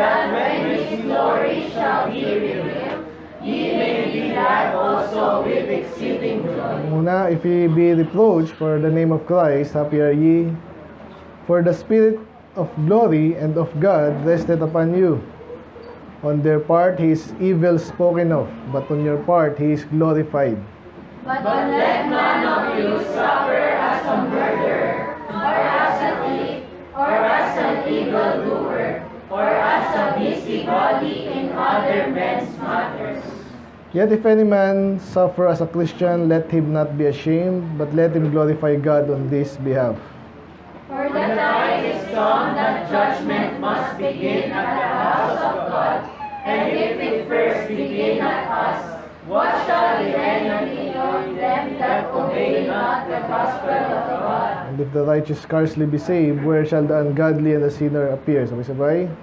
that when his glory shall be revealed, ye may be glad also with exceeding joy. Una, if ye be reproached for the name of Christ, happy are ye, for the Spirit of glory and of God rested upon you. On their part he is evil spoken of, but on your part he is glorified. But let none of you suffer as a murderer, or as a thief, or as an evildoer, or as a busybody in other men's matters. Yet if any man suffer as a Christian, let him not be ashamed, but let him glorify God on this behalf. For the time is come that judgment must begin at the house of God, and if it first begin at us, what shall the enemy do them that obey not the gospel of God? And if the righteous scarcely be saved, where shall the ungodly and the sinner appear? Sabay sabay.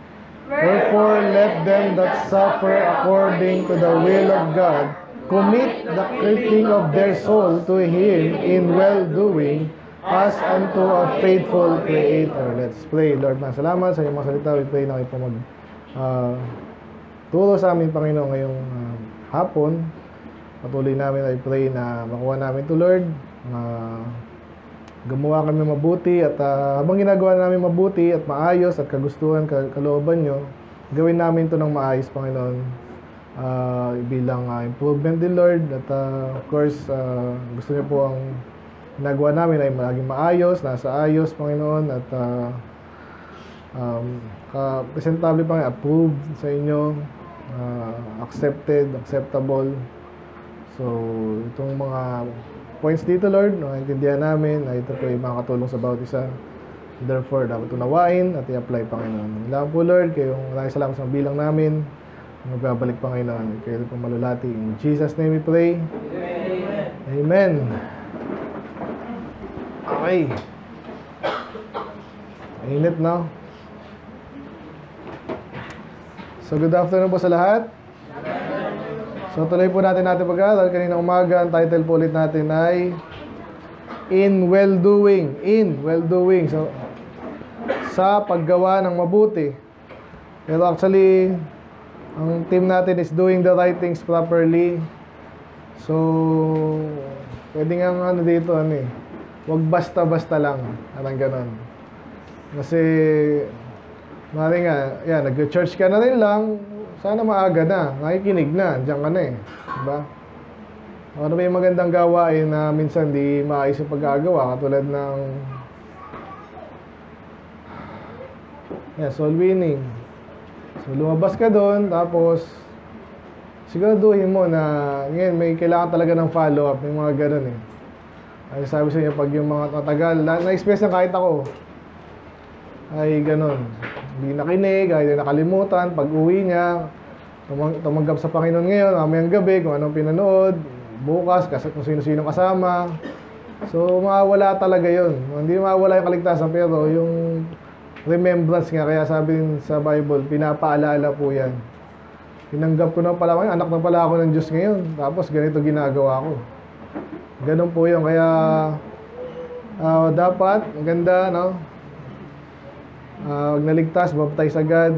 Wherefore let them that suffer according to the will of God commit the keeping of their soul to Him in well-doing as unto a faithful Creator. Let's pray. Lord, na salamat sa iyong mga salita. We pray na kayo po mag ah, turo sa amin, Panginoon, ngayong ah, hapon. Patuloy namin ay pray na makuha namin to Lord. Ah, gumawa kami mabuti at ah, habang ginagawa namin mabuti at maayos at kagustuhan, ka- kalooban nyo, gawin namin to ng maayos, Panginoon. Ah, bilang ah, improvement din, Lord. At ah, of course, ah, gusto niyo po ang ginagawa namin ay maging maayos, nasa ayos, Panginoon. At ah, um, presentable pa approved sa inyo, ah, accepted, acceptable. So, itong mga points dito, Lord, nakaintindihan namin na ito po ay makakatulong sa bawat isa. Therefore, dapat unawain at i-apply, Panginoon. Lang po, Lord, kayong maraming salamat sa bilang namin. Magbabalik, Panginoon. Kayo po malulati. In Jesus' name we pray. Amen. Okay. Init, no? So, good afternoon po sa lahat. So, tuloy po natin natin pag-aaral. Kanina umaga, ang title po ulit natin ay In Well-Doing. In Well-Doing. So, sa paggawa ng mabuti. Pero actually, ang team natin is doing the right things properly. So, pwede nga ano dito, ano eh. Huwag basta-basta lang. Parang ganon. Kasi, mali nga, yan, nag-church ka na rin lang, sana maaga na, nakikinig na, diyan ka na eh. Diba? Ano ba yung magandang gawain na minsan di maayos yung pagkagawa, katulad ng yeah, soul winning. So, lumabas ka doon, tapos siguraduhin mo na ngayon may kailangan talaga ng follow-up, may mga ganun eh. Ay sabi sa inyo, pag yung mga tatagal, na- na-express na kahit ako, ay ganun. Hindi nakinig, ay nakalimutan, pag uwi niya, tumang- tumanggap sa Panginoon ngayon, mamayang gabi, kung anong pinanood, bukas, kasi kung sino-sino kasama. So, mawawala talaga yun. Hindi mawawala yung kaligtasan, pero yung remembrance nga, kaya sabi sa Bible, pinapaalala po yan. Tinanggap ko na pala, "Ay, anak na pala ako ng Diyos ngayon, tapos ganito ginagawa ko. Ganun po yun, kaya ah, dapat, maganda, no? Ah, wag naligtas, baptize agad.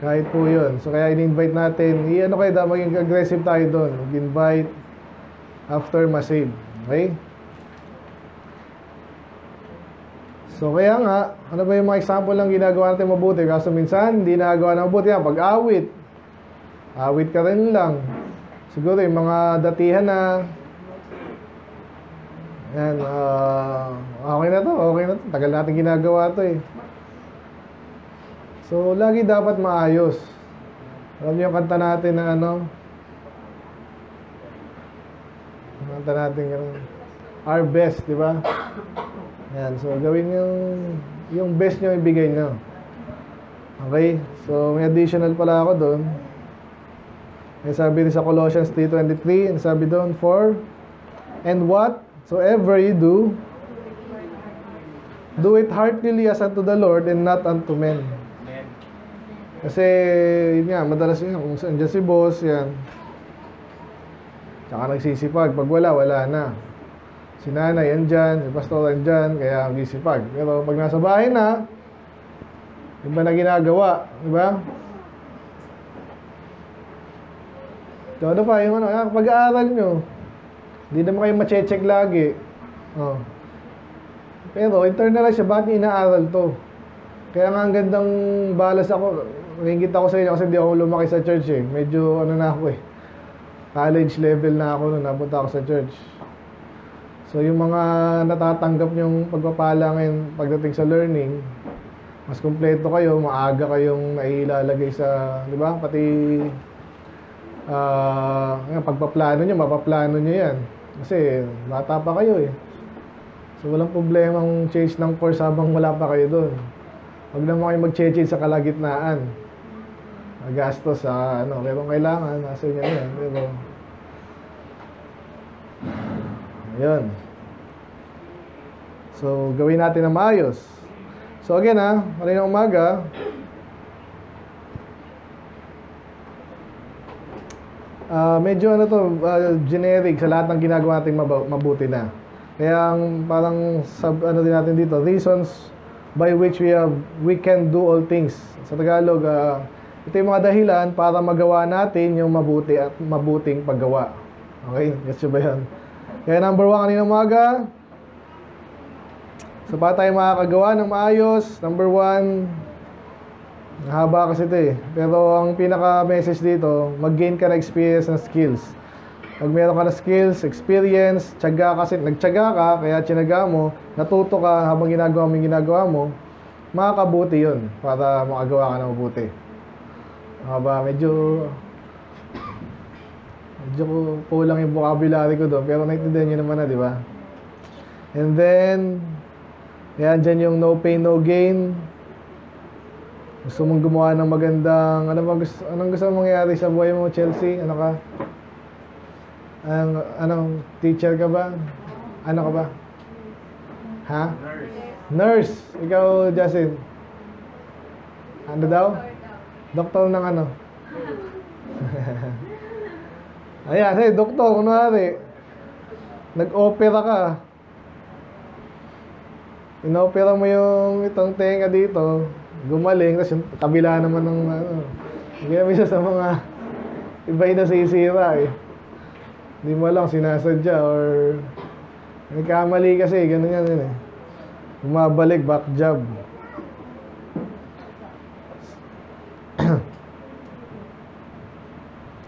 Kahit po yun. So kaya in-invite natin, i-ano kayo, maging aggressive tayo doon. Mag-invite after masave. Okay? So kaya nga, ano ba yung mga example lang ginagawa natin mabuti? Kaso minsan, hindi nagawa na mabuti yan. Pag-awit, awit ka rin lang. Siguro yung mga datihan na, yan, ah, okay na to, okay na to. Tagal natin ginagawa to eh. So, lagi dapat maayos. Alam niyo yung kanta natin na ano? Kanta natin yung Our best, di ba? Yan, so gawin yung yung best nyo ibigay nyo. Okay? So, may additional pala ako doon. May sabi rin sa Colossians 3.23, and sabi doon, For, and what soever you do, do it heartily as unto the Lord and not unto men. Kasi, yun nga, madalas yun, kung saan dyan si boss, yan. Tsaka nagsisipag. Pag wala, wala na. Si nanay, yan dyan. Si pastor, yan dyan. Kaya nagsisipag. Pero pag nasa bahay na, Yung ba na ginagawa, di ba? So, ano pa, yung ano, ah, pag-aaral nyo. Hindi naman kayo mache-check lagi. Oh. Pero, internalize siya, bakit niyo inaaral to? Kaya nga ang gandang balas ako, ringit ako sa inyo kasi hindi ako lumaki sa church eh. Medyo ano na ako eh. College level na ako nung napunta ako sa church. So yung mga natatanggap yung pagpapala ngayon pagdating sa learning, mas kumpleto kayo, maaga kayong nailalagay sa, di ba? Pati uh, pagpaplano nyo, mapaplano nyo yan. Kasi bata pa kayo eh. So walang problemang change ng course habang wala pa kayo doon. Huwag naman kayo mag-change sa kalagitnaan. Magastos sa ano, pero kailangan, nasa inyo yan. Pero, ayun. So, gawin natin na maayos. So, again ha, malinang umaga, Ah, medyo ano to, ah, generic sa lahat ng ginagawa nating mab- mabuti na. Kaya ang parang sub ano din natin dito, reasons by which we have we can do all things. Sa Tagalog, ah, ito yung mga dahilan para magawa natin yung mabuti at mabuting paggawa. Okay, gets ba yan? Kaya number one kanina umaga, so para tayo makakagawa ng maayos, number one, Haba kasi ito eh. Pero ang pinaka-message dito, mag-gain ka na experience and skills. Pag meron ka na skills, experience, tiyaga kasi, nagtiyaga ka, kaya tinaga mo, natuto ka habang ginagawa mo yung ginagawa mo, makakabuti yun para makagawa ka na mabuti. Haba, medyo medyo kulang yung vocabulary ko doon, pero naintindihan nyo naman na, di ba? And then, yan dyan yung no pain, no gain. Gusto mong gumawa ng magandang, ano ba gusto, anong gusto mong mangyari sa buhay mo, Chelsea? Ano ka? Anong, anong teacher ka ba? Ano ka ba? Ha? Nurse. Ikaw, Justin. Ano daw? Doktor ng ano? Ayan, hey, doktor, kunwari, nag-opera ka. Inopera mo yung itong tenga dito, gumaling, tapos yung kabila naman ng ano. Kaya minsan sa mga iba yung nasisira eh. Hindi mo lang sinasadya or nagkamali kasi, ganun yan yun eh. Bumabalik, back job.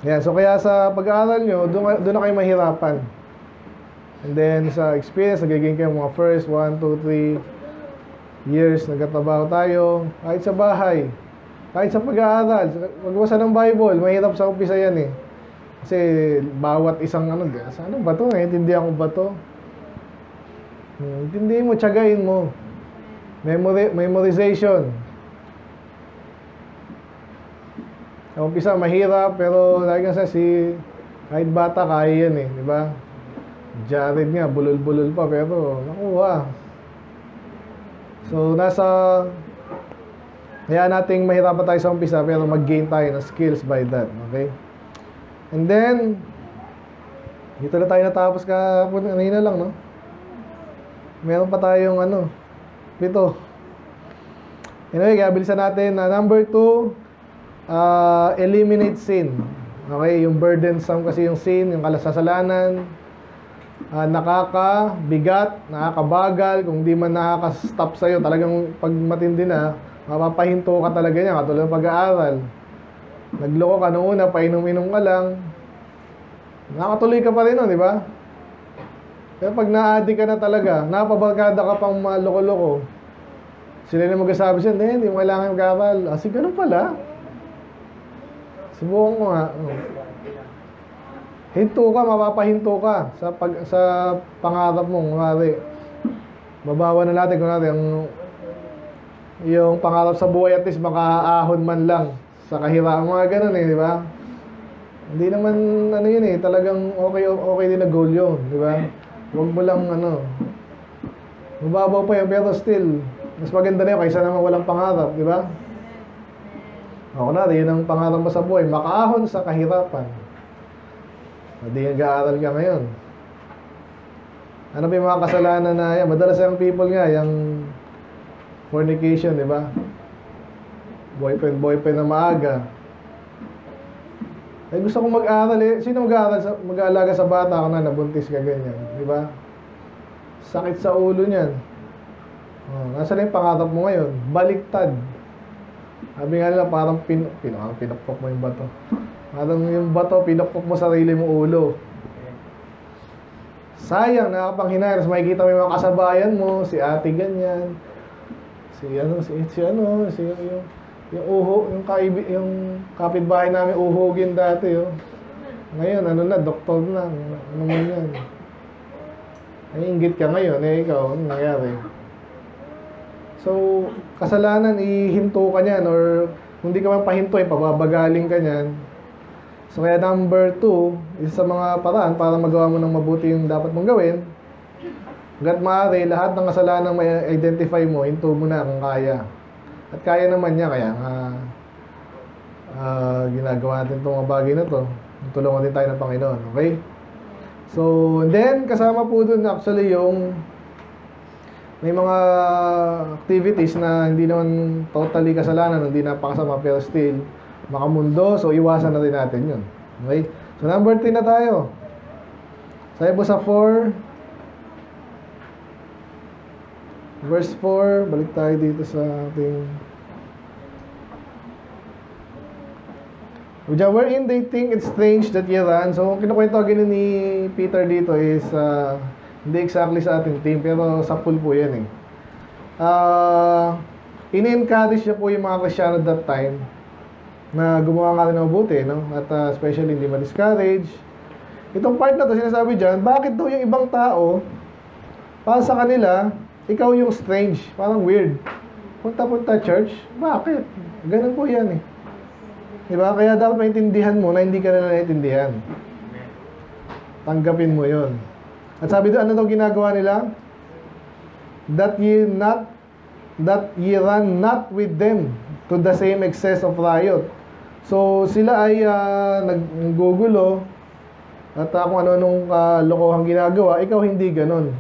Yan, so kaya sa pag-aaral nyo, doon, doon na kayo mahirapan. And then sa experience, nagiging kayo mga first, 1, 2, 3 years, nagkatrabaho tayo. Kahit sa bahay, kahit sa pag-aaral, magbasa ng Bible, mahirap sa umpisa yan eh. Kasi bawat isang ano, ano ba to? Naiintindihan ko ba to? Intindihin mo, tsagain mo. Memory, memorization. Sa umpisa, mahirap, pero lagi sa si, kahit bata, kaya yan eh, di ba? Jared nga, bulol-bulol pa, pero nakuha. So, nasa, kaya nating mahirapan tayo sa umpisa, pero mag-gain tayo ng skills by that, okay? And then, dito na tayo natapos ka, kanina lang, no? Meron pa tayong ano, pito. Anyway, kaya bilisan natin na number two, uh, eliminate sin. Okay, yung burdensome kasi yung sin, yung kalasasalanan, uh, nakakabigat, nakakabagal, kung di man nakaka-stop sa'yo, talagang pag matindi na, mapapahinto ka talaga niya, katulad ng pag-aaral. Nagloko ka noong una, painom-inom ka lang, nakatuloy ka pa rin nun, di ba? Pero pag na-addict ka na talaga, napabarkada ka pang maloko-loko, sila na magsasabi siya, hindi, hindi mo kailangan mag-aaral. Ah, sige, ganun pala. Subukan ko nga. Hinto ka, mapapahinto ka sa pag sa pangarap mo, kunwari. Babawa na natin kunwari ang yung pangarap sa buhay at least makaahon man lang sa kahiraan mga ganun eh, di ba? Hindi naman ano yun eh, talagang okay okay din na goal yun, di ba? Huwag mo lang ano mababaw pa yun pero still mas maganda na yun kaysa naman walang pangarap, di ba? Ako na, yun ang pangarap mo sa buhay, makaahon sa kahirapan. Hindi nag-aaral ka ngayon. Ano ba yung mga kasalanan na yan? Madalas yung people nga, yung fornication, di ba? boyfriend, boyfriend na maaga. Eh gusto kong mag-aral eh. Sino mag-aaral sa, mag-aalaga sa bata ako na nabuntis ka ganyan? Di ba? Sakit sa ulo niyan. Oh, nasa na yung pangarap mo ngayon? Baliktad. Sabi nga nila parang pin, pin, ah, pinakpok mo yung bato. Parang yung bato, pinakpok mo sarili mo ulo. Sayang, nakapanghinayang. Tapos makikita mo yung mga kasabayan mo, si ate ganyan, si ano, si, si ano, si yung, yung uho, yung kaibi, yung kapitbahay namin uhugin dati, oh. Ngayon, ano na, doktor na, ano mo yan. Ay, inggit ka ngayon, eh, ikaw, ano nangyari? So, kasalanan, ihinto ka niyan, or kung di ka man pahinto, eh, pababagaling ka niyan. So, kaya number two, isa sa mga paraan para magawa mo ng mabuti yung dapat mong gawin, hanggat maaari, lahat ng kasalanan may identify mo, hinto mo na kung kaya. At kaya naman niya, kaya nga ah, ginagawa natin itong mga bagay na to. Tulungan din tayo ng Panginoon, okay? So, and then, kasama po dun actually yung may mga activities na hindi naman totally kasalanan, hindi napakasama, pero still, makamundo. So, iwasan na rin natin yun. Okay? So, number 3 na tayo. Sabi po sa 4, verse 4, balik tayo dito sa ating Which wherein they think it's strange that ye run. So, kinukwento agad ni Peter dito is uh, hindi exactly sa ating team, pero sa pool po yan eh. Uh, in-encourage niya po yung mga Krisyano at that time na gumawa nga rin ng mabuti, no? At uh, especially hindi ma-discourage. Itong part na to, sinasabi dyan, bakit daw yung ibang tao, para sa kanila, ikaw yung strange, parang weird. Punta-punta church, bakit? Ganun po yan eh. Diba? Kaya dapat maintindihan mo na hindi ka na naiintindihan. Tanggapin mo yon. At sabi doon, ano daw ginagawa nila? That ye not that ye run not with them to the same excess of riot. So sila ay uh, naggugulo at uh, kung ano nung uh, lokohang ginagawa, ikaw hindi ganon.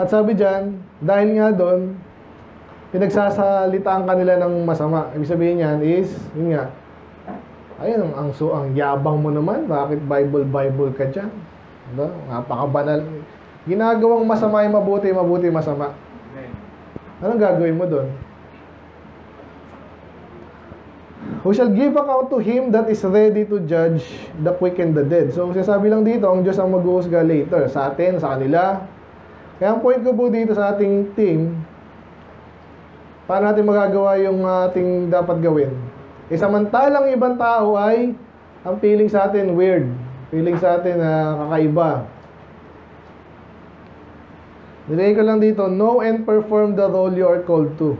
At sabi diyan, dahil nga doon, pinagsasalitaan kanila ng masama. Ibig sabihin niyan is, yun nga, ayun, ang, ang, so, ang yabang mo naman, bakit Bible, Bible ka dyan? Diba? Napakabanal. Ginagawang masama yung mabuti, mabuti, masama. Anong gagawin mo doon? Who shall give account to him that is ready to judge the quick and the dead. So, sinasabi lang dito, ang Diyos ang mag-uusga later. Sa atin, sa kanila. Kaya ang point ko po dito sa ating team, paano natin magagawa yung ating dapat gawin? E samantalang ibang tao ay ang feeling sa atin weird. Feeling sa atin na kakaiba. Nilagay ko lang dito, know and perform the role you are called to.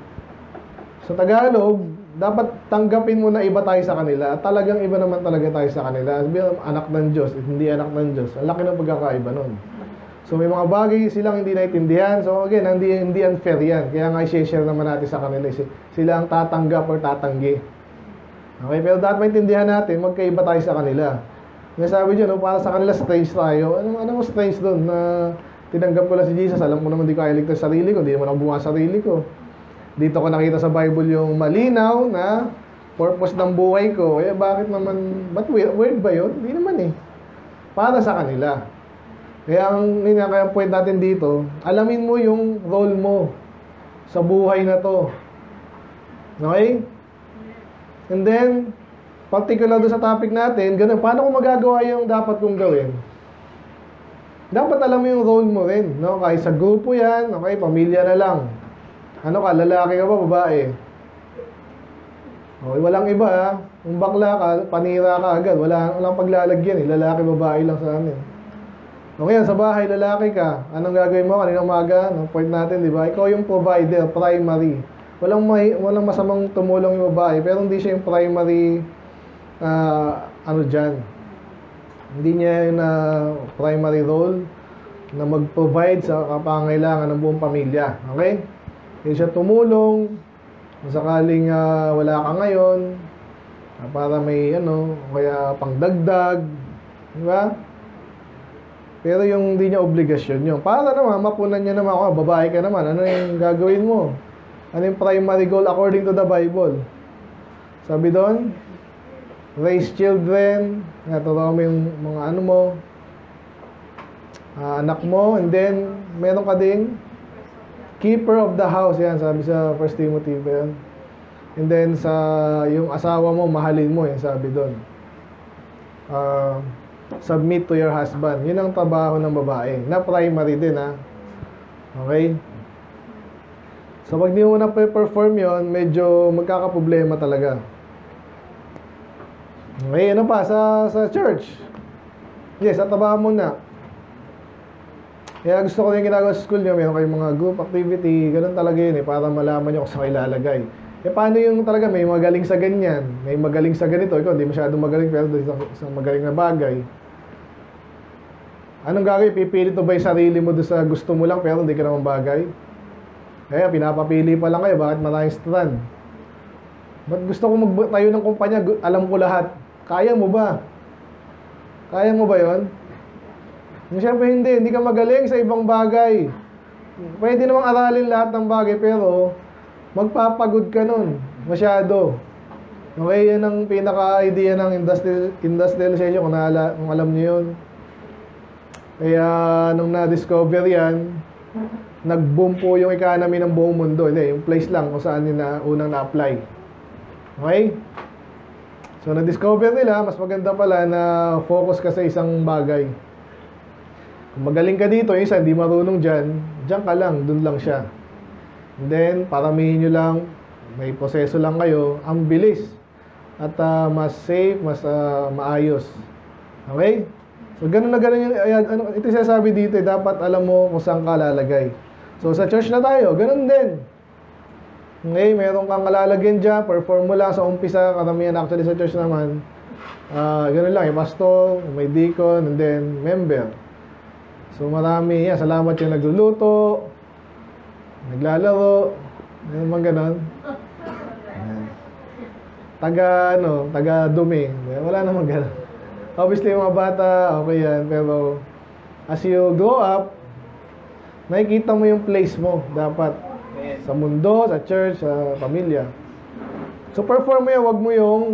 Sa Tagalog, dapat tanggapin mo na iba tayo sa kanila. Talagang iba naman talaga tayo sa kanila. Anak ng Diyos, hindi anak ng Diyos. Ang laki ng pagkakaiba nun. So may mga bagay silang hindi naintindihan. So again, hindi, hindi unfair yan. Kaya nga i-share naman natin sa kanila. Sila ang tatanggap or tatanggi. Okay, pero dapat maintindihan natin, magkaiba tayo sa kanila. Nga sabi dyan, no, para sa kanila strange tayo. Ano, ano mo strange doon na tinanggap ko lang si Jesus. Alam mo naman di ko iligtas sarili ko. Hindi naman ako buha sarili ko. Dito ko nakita sa Bible yung malinaw na purpose ng buhay ko. Eh, bakit naman, ba't weird, weird ba yun? Hindi naman eh. Para sa kanila. Kaya ang yun kaya point natin dito, alamin mo yung role mo sa buhay na to. Okay? And then, particular doon sa topic natin, ganun, paano ko magagawa yung dapat kong gawin? Dapat alam mo yung role mo rin, no? Kahit sa grupo yan, okay, pamilya na lang. Ano ka, lalaki ka ba, babae? Okay, walang iba ha. Kung bakla ka, panira ka agad. Wala, walang paglalagyan eh. Lalaki, babae lang sa amin. Okay, sa bahay, lalaki ka. Anong gagawin mo? Kaninang umaga, no? point natin, di ba? Ikaw yung provider, primary. Walang, may, walang masamang tumulong yung babae, pero hindi siya yung primary, ah, ano dyan. Hindi niya yung ah, primary role na mag-provide sa kapangailangan ng buong pamilya. Okay? Hindi siya tumulong sakaling ah, wala ka ngayon ah, para may ano, kaya pangdagdag. Di ba? Pero yung hindi niya obligasyon yun. Para naman, mapunan niya naman ako, babae ka naman, ano yung gagawin mo? Ano yung primary goal according to the Bible? Sabi doon, raise children, naturuan mo yung mga ano mo, ah, anak mo, and then meron ka ding keeper of the house, yan, sabi sa 1 Timothy ba yan? And then sa yung asawa mo, mahalin mo, yan sabi doon. Ah, submit to your husband. Yun ang trabaho ng babae. Na primary din, ha? Okay? So, pag di mo na perform yon medyo magkakaproblema talaga. Okay, ano pa? Sa, sa church. Yes, at trabaho mo na. Kaya gusto ko yung ginagawa sa school nyo, meron kayong mga group activity, ganun talaga yun eh, para malaman nyo kung saan ilalagay. Eh, paano yung talaga may magaling sa ganyan, may magaling sa ganito, ikaw hindi masyadong magaling pero doon sa, sa magaling na bagay. Anong gagawin? Pipilit mo ba yung sarili mo doon sa gusto mo lang pero hindi ka naman bagay? Kaya pinapapili pa lang kayo, bakit maraming strand? Ba't gusto ko magtayo ng kumpanya, alam ko lahat. Kaya mo ba? Kaya mo ba yon? Siyempre hindi, hindi ka magaling sa ibang bagay. Pwede namang aralin lahat ng bagay pero magpapagod ka nun. Masyado. Okay, yan ang pinaka-idea ng industrial, industrialization kung, naala, kung alam niyo yun. Kaya nung na-discover yan, nag-boom po yung economy ng buong mundo. Hindi, yung place lang kung saan yun na unang na-apply. Okay? So, na-discover nila, mas maganda pala na focus ka sa isang bagay. Kung magaling ka dito, yung isa hindi marunong dyan, dyan ka lang, dun lang siya. And then, paramihin nyo lang, may proseso lang kayo, ang bilis. At ah, mas safe, mas ah, maayos. Okay? So, ganun na ganun yung, ayan, ano, ito sinasabi dito, eh, dapat alam mo kung saan ka lalagay. So, sa church na tayo, ganun din. Okay, meron kang kalalagyan dyan, perform mo lang sa umpisa, karamihan actually sa church naman. Ah, ganun lang, yung pastor, may deacon, and then member. So marami, yan, salamat yung nagluluto, naglalaro, ano man ganon. Taga, ano, taga dumi. Wala namang ganon. Obviously, mga bata, okay yan, pero as you grow up, nakikita mo yung place mo, dapat. Sa mundo, sa church, sa pamilya. So perform mo yan, wag mo yung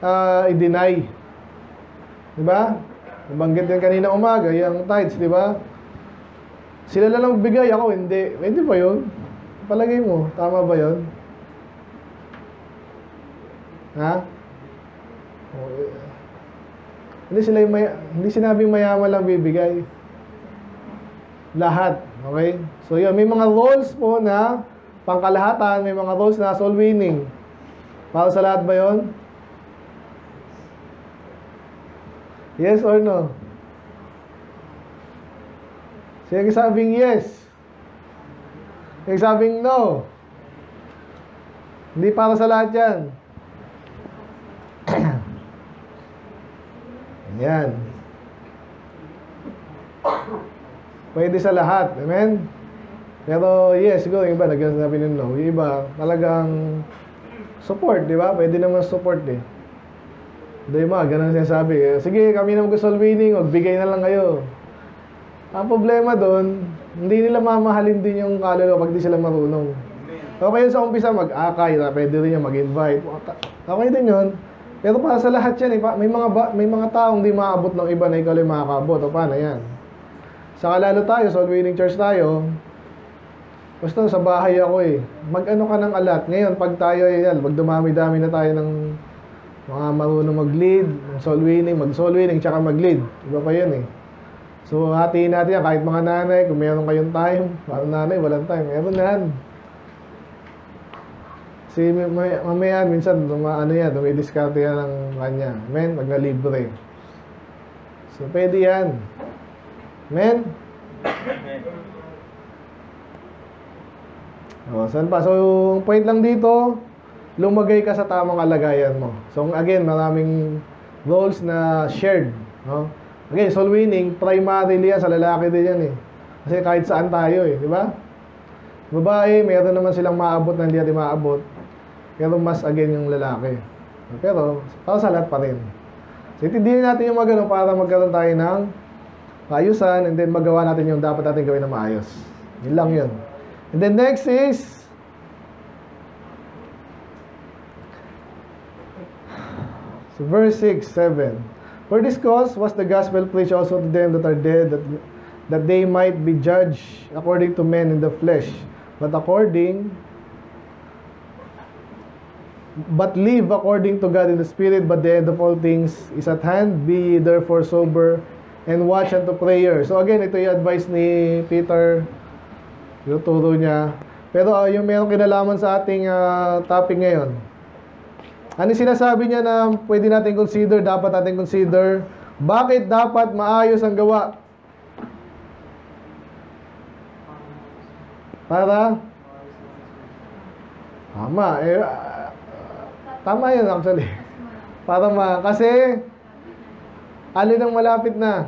ah, i-deny. Di ba? Nabanggit yan kanina umaga, yung tithes, di ba? Sila na lang bigay, ako hindi. Hindi ba yun? Palagay mo, tama ba yun? Ha? Oh, eh. Hindi sila yung may, hindi sinabing mayaman lang bibigay. Lahat, okay? So yun, may mga roles po na pangkalahatan, may mga roles na soul winning. Para sa lahat ba yun? Yes or no? Sino sabing yes? Sino sabing no? Hindi para sa lahat yan. yan. Pwede sa lahat. Amen? Pero yes, siguro yung iba nagsasabi ng no. Yung iba talagang support, di ba? Pwede naman support eh. Hindi mga, ganun sinasabi. Eh, Sige, kami na mag-soul winning, magbigay na lang kayo. Ang problema doon, hindi nila mamahalin din yung kaluluwa pag di sila marunong. Okay yun sa umpisa, mag-akay, pwede rin yan mag-invite. Okay din yun. Pero para sa lahat yan, eh, may mga, ba, may mga taong di maabot ng iba na ikaw lang makakabot. O paano yan? Saka lalo tayo, soul winning church tayo, basta sa bahay ako eh. Mag-ano ka ng alat. Ngayon, pag tayo, eh, yan, mag dumami-dami na tayo ng mga marunong mag-lead, ng soul winning, mag-soul winning, tsaka mag-lead. Iba pa yun eh. So, hatiin natin yan. Kahit mga nanay, kung meron kayong time, parang nanay, walang time. Meron yan. Si may, may- mamaya, minsan, duma, ano yan, dumidiskarte yan ng kanya. Men, pag nalibre. So, pwede yan. Men? O, saan pa? So, point lang dito, lumagay ka sa tamang kalagayan mo. So, again, maraming roles na shared. No? Again, soul winning, primarily yan sa lalaki din yan eh. Kasi kahit saan tayo eh, di ba? Babae, meron naman silang maabot na hindi natin maabot. Pero mas again yung lalaki. Pero, para sa lahat pa rin. So, intindihin natin yung mga ganun para magkaroon tayo ng ayusan and then magawa natin yung dapat natin gawin na maayos. Yun lang yun. And then next is So verse 6, 7. For this cause was the gospel preached also to them that are dead, that, that they might be judged according to men in the flesh, but according but live according to God in the Spirit, but the end of all things is at hand. Be ye therefore sober and watch unto prayer. So again, ito yung advice ni Peter. Yung turo niya. Pero uh, yung merong kinalaman sa ating uh, topic ngayon. Ano sinasabi niya na pwede natin consider, dapat natin consider? Bakit dapat maayos ang gawa? Para? Tama. Eh, ah, tama yun actually. Para ma... Kasi, alin ang malapit na?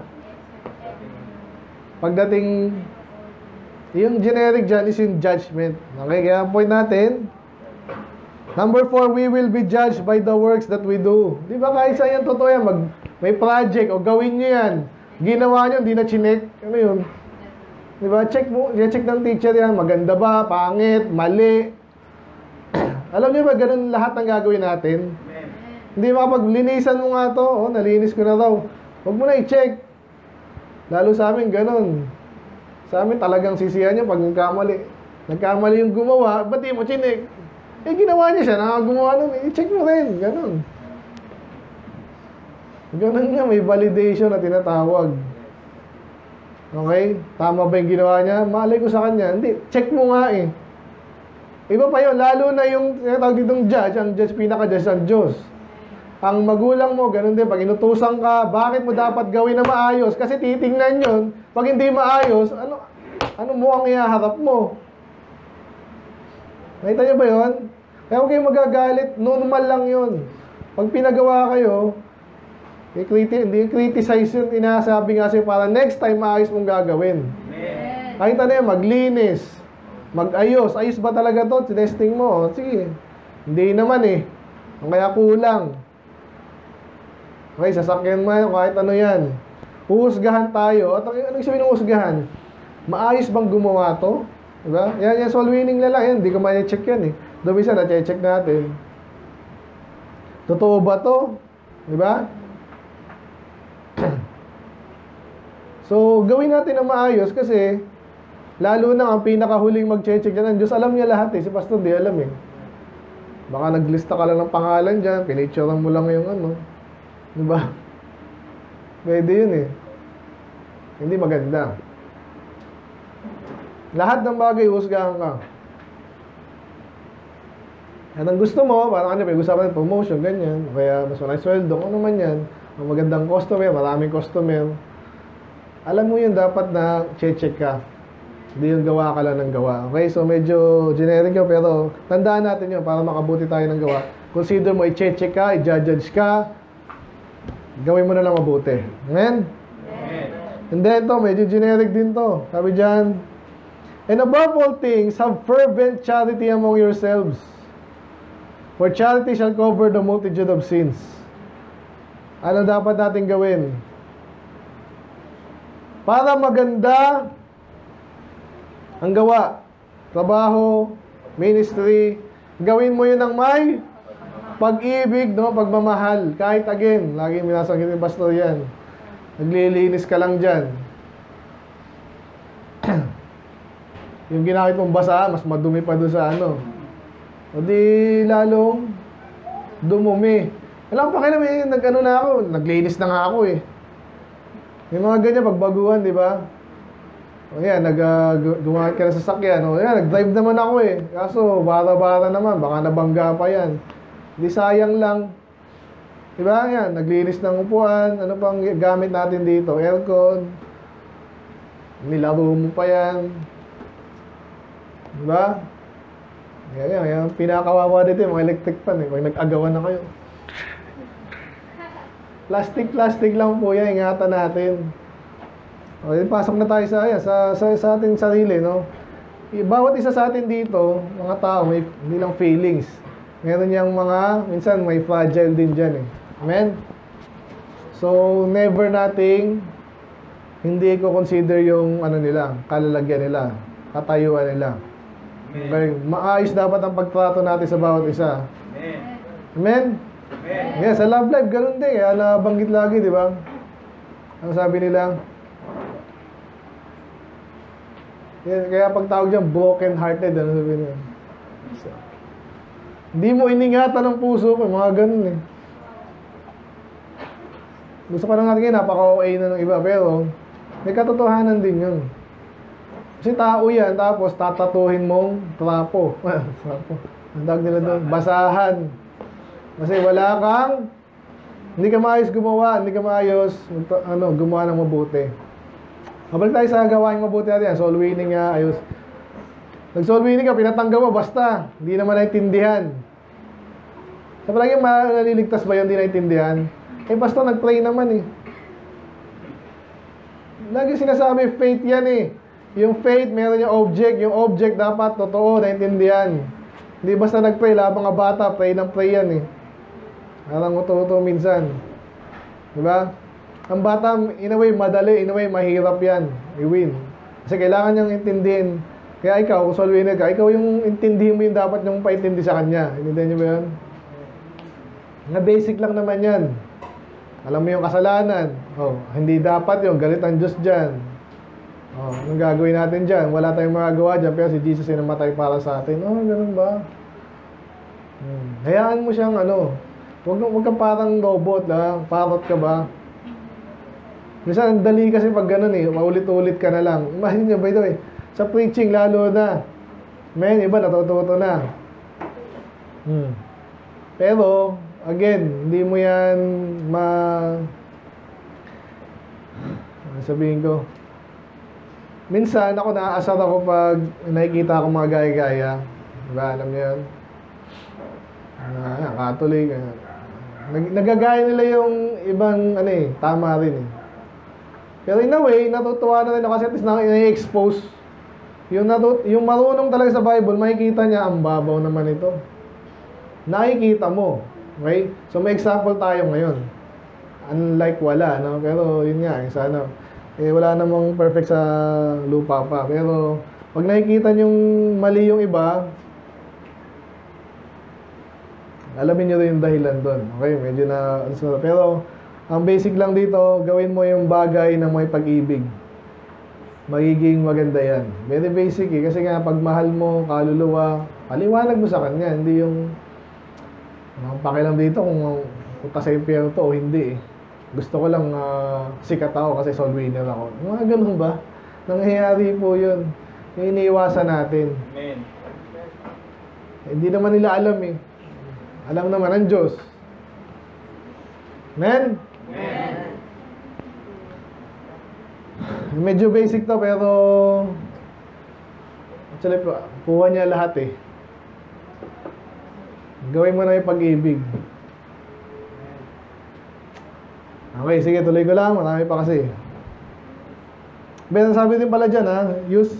Pagdating, yung generic dyan is yung judgment. Okay, kaya point natin, number four, we will be judged by the works that we do. Di ba kahit saan yan, totoo yan, mag, may project, o gawin nyo yan. Ginawa nyo, hindi na chinek. Ano yun? Di ba? Check mo, check ng teacher yan, maganda ba, pangit, mali. Alam niyo ba, ganun lahat ng gagawin natin? Hindi makapaglinisan mo nga to, oh, nalinis ko na raw. Huwag mo na i-check. Lalo sa amin, ganun. Sa amin talagang sisihan niya pag nagkamali. Nagkamali yung gumawa, ba't di mo chinik? Eh, ginawa niya siya, nakagawa nun, i-check mo rin, ganun. Ganun nga, may validation na tinatawag. Okay? Tama ba yung ginawa niya? Malay ko sa kanya. Hindi, check mo nga eh. Iba pa yun, lalo na yung tinatawag ditong judge, ang judge, pinaka-judge ang Diyos. Ang magulang mo, ganun din, pag inutusan ka, bakit mo dapat gawin na maayos? Kasi titingnan yun, pag hindi maayos, ano, ano mo ang ihaharap mo? Nakita niyo ba yun? Kaya huwag kayong magagalit, normal lang yun. Pag pinagawa kayo, i-criti- hindi criticize yun, inasabi nga sa'yo para next time maayos mong gagawin. Kahit ano yan, maglinis, mag-ayos. Ayos ba talaga to? Tinesting mo. O, Sige. Hindi naman eh. Ang kaya kulang. Okay, sasakyan mo yan, kahit ano yan. Huhusgahan tayo. At ano ano yung sabihin ng husgahan? Maayos bang gumawa to? Diba? Yan, yan, soul winning na lang yan. Hindi ko ma-check yan eh. Doon isa na-check natin. Totoo ba to? Diba? So, gawin natin na maayos kasi lalo na ang pinakahuling mag-check dyan ng Diyos, alam niya lahat eh. Si Pastor di alam eh. Baka naglista ka lang ng pangalan dyan, pinicturean mo lang yung ano. Di ba? Pwede yun eh. Hindi maganda. Lahat ng bagay, husgahan ka. At ang gusto mo, parang kanya, may usapan ng promotion, ganyan. Kaya mas maraming sweldo, ano man yan. Ang magandang customer, maraming customer. Alam mo yun, dapat na check ka. Hindi yung gawa ka lang ng gawa. Okay, so medyo generic yun, pero tandaan natin yun para makabuti tayo ng gawa. Consider mo, i-check ka, i-judge ka, gawin mo na lang mabuti. Amen? And then to, medyo generic din to. Sabi dyan, And above all things, have fervent charity among yourselves. For charity shall cover the multitude of sins. Ano dapat natin gawin? Para maganda ang gawa, trabaho, ministry, gawin mo yun ng may pag-ibig, no? pagmamahal. Kahit again, lagi minasakit ni Pastor yan. Naglilinis ka lang dyan. yung ginamit mong basa, mas madumi pa doon sa ano. O di lalong dumumi. Alam pa kayo may nag-ano na ako, naglinis na nga ako eh. May mga ganyan pagbaguhan, di ba? O yan, nag, uh, ka na sa sakyan. O yan, nag-drive naman ako eh. Kaso, bara-bara naman, baka nabangga pa yan. Di sayang lang. Di ba? Yan, naglinis ng upuan. Ano pang gamit natin dito? Aircon. Nilaro mo pa yan. Di ba? Yan, yan, yan. Pinakawawa dito yung mga electric fan eh. Pag nag-agawan na kayo. Plastic, plastic lang po yan. Ingatan natin. Okay, pasok na tayo sa, yan, sa, sa, sa ating sarili, no? Bawat isa sa atin dito, mga tao, may hindi lang feelings. Meron niyang mga, minsan may fragile din dyan eh. Amen? So, never nating hindi ko consider yung ano nila, kalalagyan nila, katayuan nila. Okay, maayos dapat ang pagtrato natin sa bawat isa. Amen? Yeah, sa love life, ganun din. Kaya nabanggit lagi, di ba? Ang sabi nila, yan, kaya pag tawag dyan, broken hearted, ano sabi nila? So, hindi mo iningatan ng puso ko, mga ganun eh. Gusto ko na natin napaka-OA na ng iba, pero may katotohanan din yun. Kasi tao yan, tapos tatatuhin mong trapo. trapo. Ang tawag nila doon, basahan. Kasi wala kang, hindi ka maayos gumawa, hindi ka maayos, ano, gumawa ng mabuti. Mabalik tayo sa gawain mabuti natin, yan. soul winning nga, ayos. Nag-soul winning ka, pinatanggap mo, basta, hindi naman naintindihan. Sa palagi, malililigtas ba yun, hindi naintindihan? Eh, basta nag-pray naman eh. Lagi sinasabi, faith yan eh. Yung faith, meron yung object. Yung object dapat totoo, naintindihan. Hindi basta nag-pray, mga bata, pray ng pray yan eh. Parang uto-uto minsan. Di ba? Ang bata, in a way, madali, in a way, mahirap yan. I-win. Kasi kailangan niyang intindihin. Kaya ikaw, kung soul winner ka, ikaw yung intindihin mo yung dapat niyong paintindi sa kanya. Intindihan niyo ba yan? Na basic lang naman yan. Alam mo yung kasalanan. Oh, hindi dapat yung galit ang Diyos dyan. Oh, anong gagawin natin dyan? Wala tayong magagawa dyan, pero si Jesus ay namatay para sa atin. Oh, ganun ba? Hmm. Hayaan mo siyang ano, kang- huwag kang parang robot lang, parot ka ba? Minsan, ang dali kasi pag ganun eh, maulit-ulit ka na lang. Imagine nyo, by the way, sa preaching lalo na, men, iba natututo na. Hmm. Pero, again, hindi mo yan ma... Sabihin ko? Minsan, ako naaasar ako pag nakikita ko mga gaya-gaya. Diba, alam niyo yun? Ah, Catholic. ah. Nag, nagagaya nila yung ibang ano eh, tama rin eh. Pero in a way, natutuwa na rin ako kasi at least na expose yung, natu- yung marunong talaga sa Bible, makikita niya, ang babaw naman ito. Nakikita mo. Okay? So may example tayo ngayon. Unlike wala, no? Pero yun nga, eh, sana, eh, wala namang perfect sa lupa pa. Pero pag nakikita yung mali yung iba, alamin nyo rin yung dahilan doon. Okay, medyo na... pero, ang basic lang dito, gawin mo yung bagay na may pag-ibig. Magiging maganda yan. Very basic eh. Kasi nga, pag mahal mo, kaluluwa, paliwanag mo sa kanya. Hindi yung... Ang pakialam dito kung sa impyerno to o hindi eh. Gusto ko lang ah, sikat ako kasi soul winner ako. Mga ganun ba? Nangyayari po yun. Yung iniiwasan natin. Amen. Hindi naman nila alam eh. Alam naman ng Diyos. Men? Medyo basic to pero actually kuha niya lahat eh. Gawin mo na yung pag-ibig. Okay, sige, tuloy ko lang. Marami pa kasi. Pero sabi din pala dyan ha, use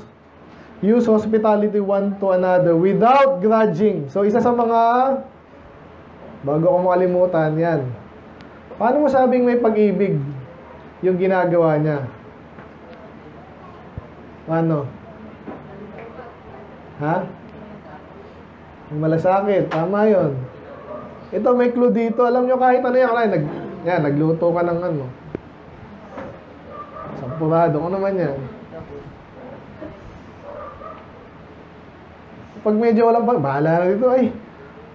use hospitality one to another without grudging. So, isa sa mga bago ko makalimutan, yan. Paano mo sabing may pag-ibig yung ginagawa niya? Paano? Ha? Malasakit, tama yon. Ito, may clue dito. Alam nyo kahit ano yan, nag, yan, nagluto ka ng ano. Sampurado ko naman yan. Pag medyo walang pag, bahala na dito ay.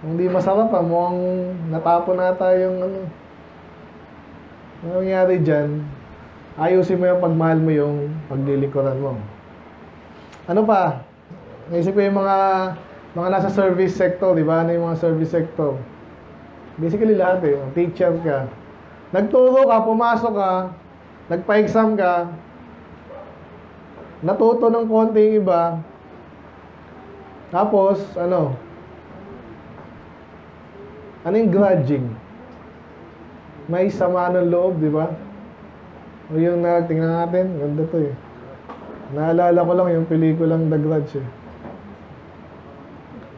Kung di masarap pa, mukhang natapon na yung ano. Ano nangyari dyan? Ayusin mo yung pagmahal mo yung paglilingkuran mo. Ano pa? Naisip ko yung mga mga nasa service sector, di ba? Ano yung mga service sector? Basically lahat eh. Teacher ka. Nagturo ka, pumasok ka, nagpa-exam ka, natuto ng konti yung iba, tapos, ano? Ano yung grudging? May sama ng loob, di ba? O yung na, natin, ganda to eh. Naalala ko lang yung pelikulang The Grudge eh.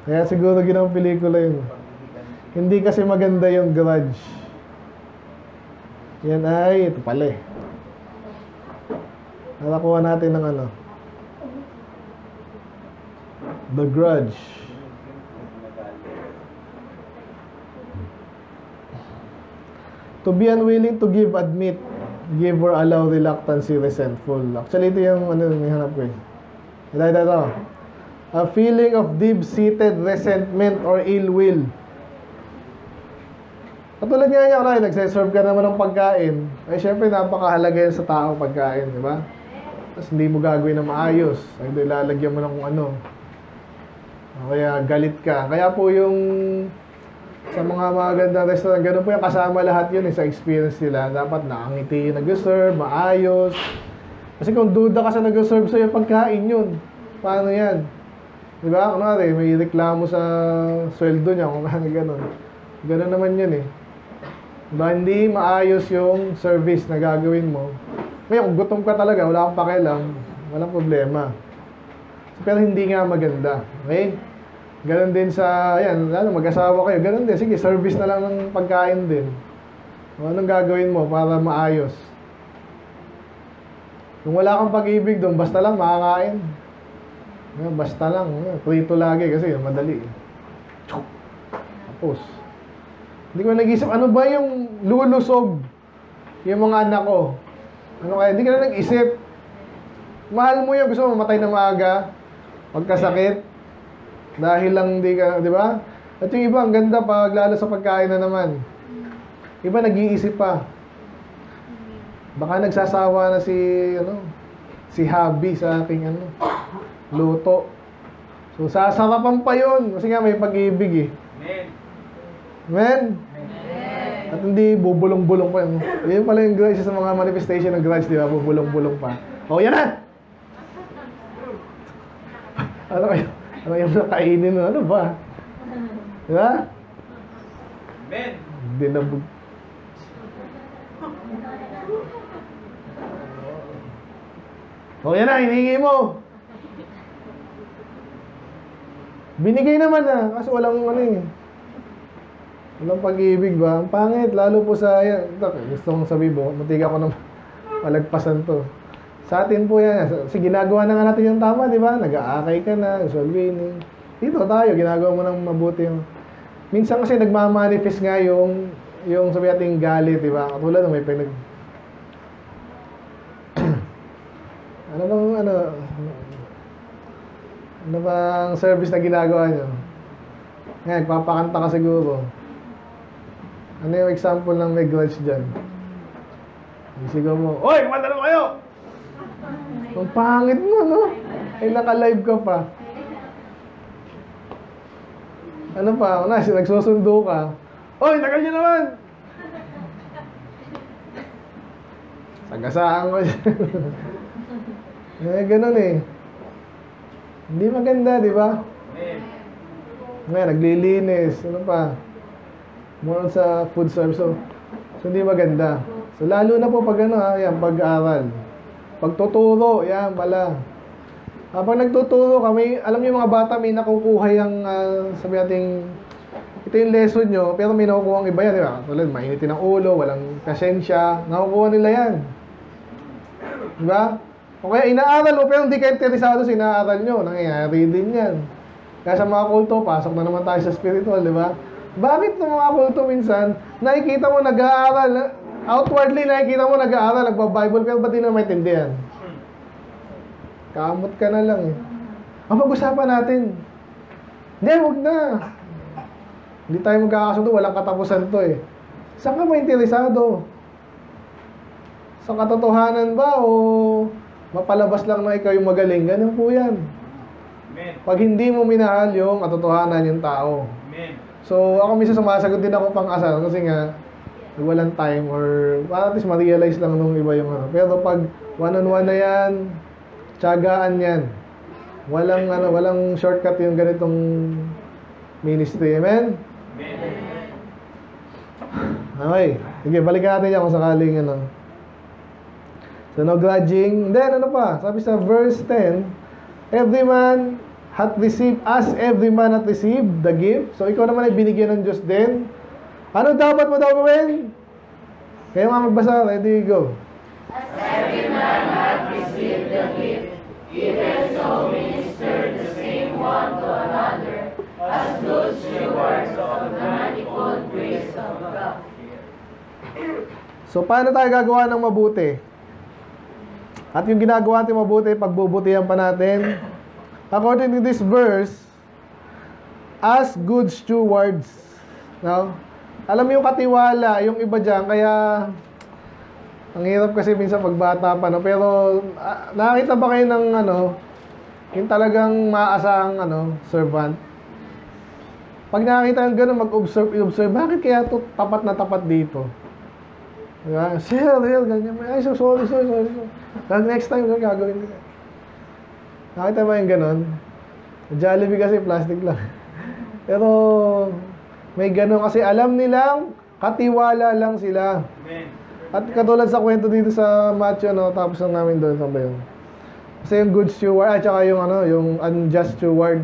Kaya siguro ginawang pelikula yun. Hindi kasi maganda yung Grudge. Yan ay, ito pala eh. Nakakuha natin ng ano. The Grudge. To be unwilling to give, admit, give or allow reluctancy, resentful. Actually, ito yung ano, may hanap ko eh. Ito, ito, ito. A feeling of deep-seated resentment or ill will. Katulad nga niya, kunwari, nagsiserve ka naman ng pagkain. Ay, syempre, napakahalaga yan sa tao pagkain, di ba? Tapos hindi mo gagawin na maayos. Ay, lalagyan mo ng kung ano. Kaya galit ka. Kaya po yung sa mga magandang restaurant, ganun po yung kasama lahat yun eh, sa experience nila. Dapat nakangiti yung nag-serve, maayos. Kasi kung duda ka sa nag-serve sa'yo pagkain yun, paano yan? Di ba? Kunwari, may reklamo sa sweldo niya kung ano gano'n. Gano'n naman yun eh. Diba, hindi maayos yung service na gagawin mo. Ngayon, gutom ka talaga, wala kang pakialam, walang problema. Pero hindi nga maganda. Okay? Ganon din sa, ayan, lalo mag-asawa kayo, ganon din. Sige, service na lang ng pagkain din. O, anong gagawin mo para maayos? Kung wala kang pag-ibig doon, basta lang makakain. Basta lang. Prito lagi kasi madali. Tapos. Hindi ko nag-isip, ano ba yung lulusog yung mga anak ko? Ano kaya? Hindi ka na nag-isip. Mahal mo yun. Gusto mo mamatay na maaga. Magkasakit. Dahil lang di ka, di ba? At yung iba, ang ganda pag lalo sa pagkain na naman. Iba nag-iisip pa. Baka nagsasawa na si, ano, si Habi sa aking, ano, luto. So, sasarapan pa yun. Kasi nga may pag-ibig eh. Amen. Amen? At hindi bubulong-bulong pa yun. Yun pala yung grudge sa mga manifestation ng grudge, di ba? Bubulong-bulong pa. O, yan na! ano kayo? Ano yung nakainin? Ano ba? Di ba? Amen. Dinabog. O, yan na, hinihingi mo. Binigay naman na, kaso walang ano eh. Walang pag-ibig ba? Ang pangit, lalo po sa, gusto kong sabihin mo, matiga ko na malagpasan to. Sa atin po yan, kasi ginagawa na nga natin yung tama, di ba? Nag-aakay ka na, winning. Dito tayo, ginagawa mo ng mabuti yung... Minsan kasi nagmamanifest nga yung, yung sabi natin galit, di ba? Katulad ng may pinag... ano bang, ano, ano bang service na ginagawa nyo? Ngayon, nagpapakanta ka siguro. Ano yung example ng may grudge dyan? Isigaw mo, Oy, na kayo! Ang pangit mo, no? Ay, naka-live ka pa. Ano pa? Una, nagsusundo ka. Oy, tagal nyo naman! Sagasaan ko siya. eh, ganun eh. Hindi maganda, di ba? Ngayon, naglilinis. Ano pa? More sa food service. So, so, hindi maganda. So, lalo na po pag ano ha, yan, pag-aaral. Pagtuturo, yan pala. Habang nagtuturo ka, may, alam niyo mga bata, may nakukuha yung, ah, sabi natin, ito yung lesson nyo, pero may nakukuha ang iba yan, di ba? Tulad, mainitin ang ulo, walang pasensya, nakukuha nila yan. Di ba? O kaya inaaral mo, pero hindi kayo interesado sa inaaral nyo, nangyayari din yan. Kaya sa mga kulto, pasok na naman tayo sa spiritual, di ba? Bakit ng mga kulto minsan, nakikita mo nag-aaral, outwardly nakikita mo nag-aaral, nagpa-Bible, pero ba't di na maintindihan? Kamot ka na lang eh. Ang pag-usapan natin. Hindi, huwag na. Hindi tayo magkakasundo, walang katapusan to eh. Saan ka ba interesado? Sa katotohanan ba o mapalabas lang na ikaw yung magaling? Ganun po yan. Amen. Pag hindi mo minahal yung katotohanan yung tao. Amen. So, ako minsan sumasagot din ako pang asal kasi nga walang time or at least ma-realize lang nung iba yung ano. Pero pag one-on-one na yan, tiyagaan yan. Walang ano, walang shortcut yung ganitong ministry. Amen? Amen. Okay. Sige, balikan natin yan kung sakaling ano. So, no grudging. Then, ano pa? Sabi sa verse 10, Every man hath received, as every man hath received the gift. So, ikaw naman ay binigyan ng Diyos din. Ano dapat mo daw gawin? Kayo nga magbasa. Ready, go. So, paano tayo gagawa ng mabuti? At yung ginagawa natin mabuti, pagbubutihan pa natin. According to this verse, as good stewards. No? Alam mo yung katiwala, yung iba dyan, kaya ang hirap kasi minsan pagbata pa, no? Pero ah, nakakita ba kayo ng ano, yung talagang maaasahang ano, servant? Pag nakakita ng gano'n, mag-observe, i-observe, bakit kaya to tapat na tapat dito? Diba? Sir, sir, ganyan. Ay, so, sorry, sorry, sorry. next time, gagawin ko. Nakita ba yung gano'n? Jollibee kasi plastic lang. Pero, may gano'n kasi alam nilang katiwala lang sila. Amen. At katulad sa kwento dito sa Matthew, no, tapos lang namin doon, saan ba yun? Kasi yung good steward, at saka yung, ano, yung unjust steward.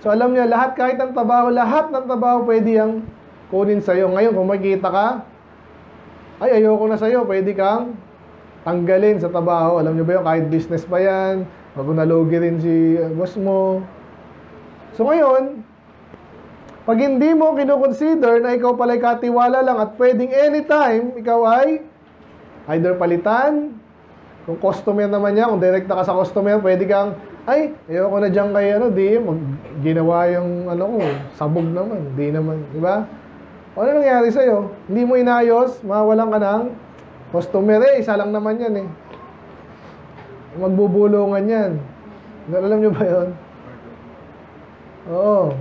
So alam niya, lahat kahit ng trabaho, lahat ng trabaho pwede yung kunin sa'yo. Ngayon, kung makikita ka, ay ayoko na sa'yo, pwede kang tanggalin sa trabaho. Alam niyo ba yun, kahit business pa yan, bago nalugi rin si uh, boss mo. So ngayon, pag hindi mo kinoconsider na ikaw pala'y katiwala lang at pwedeng anytime, ikaw ay either palitan, kung customer naman niya, kung direkta ka sa customer, pwede kang, ay, ayoko na dyan kay ano, di, mag, ginawa yung, ano ko, sabog naman, di naman, di ba? Ano nangyari sa'yo? Hindi mo inayos, mawalan ka ng customer, eh, isa lang naman yan eh. Magbubulungan yan. Alam niyo ba yon? Oo.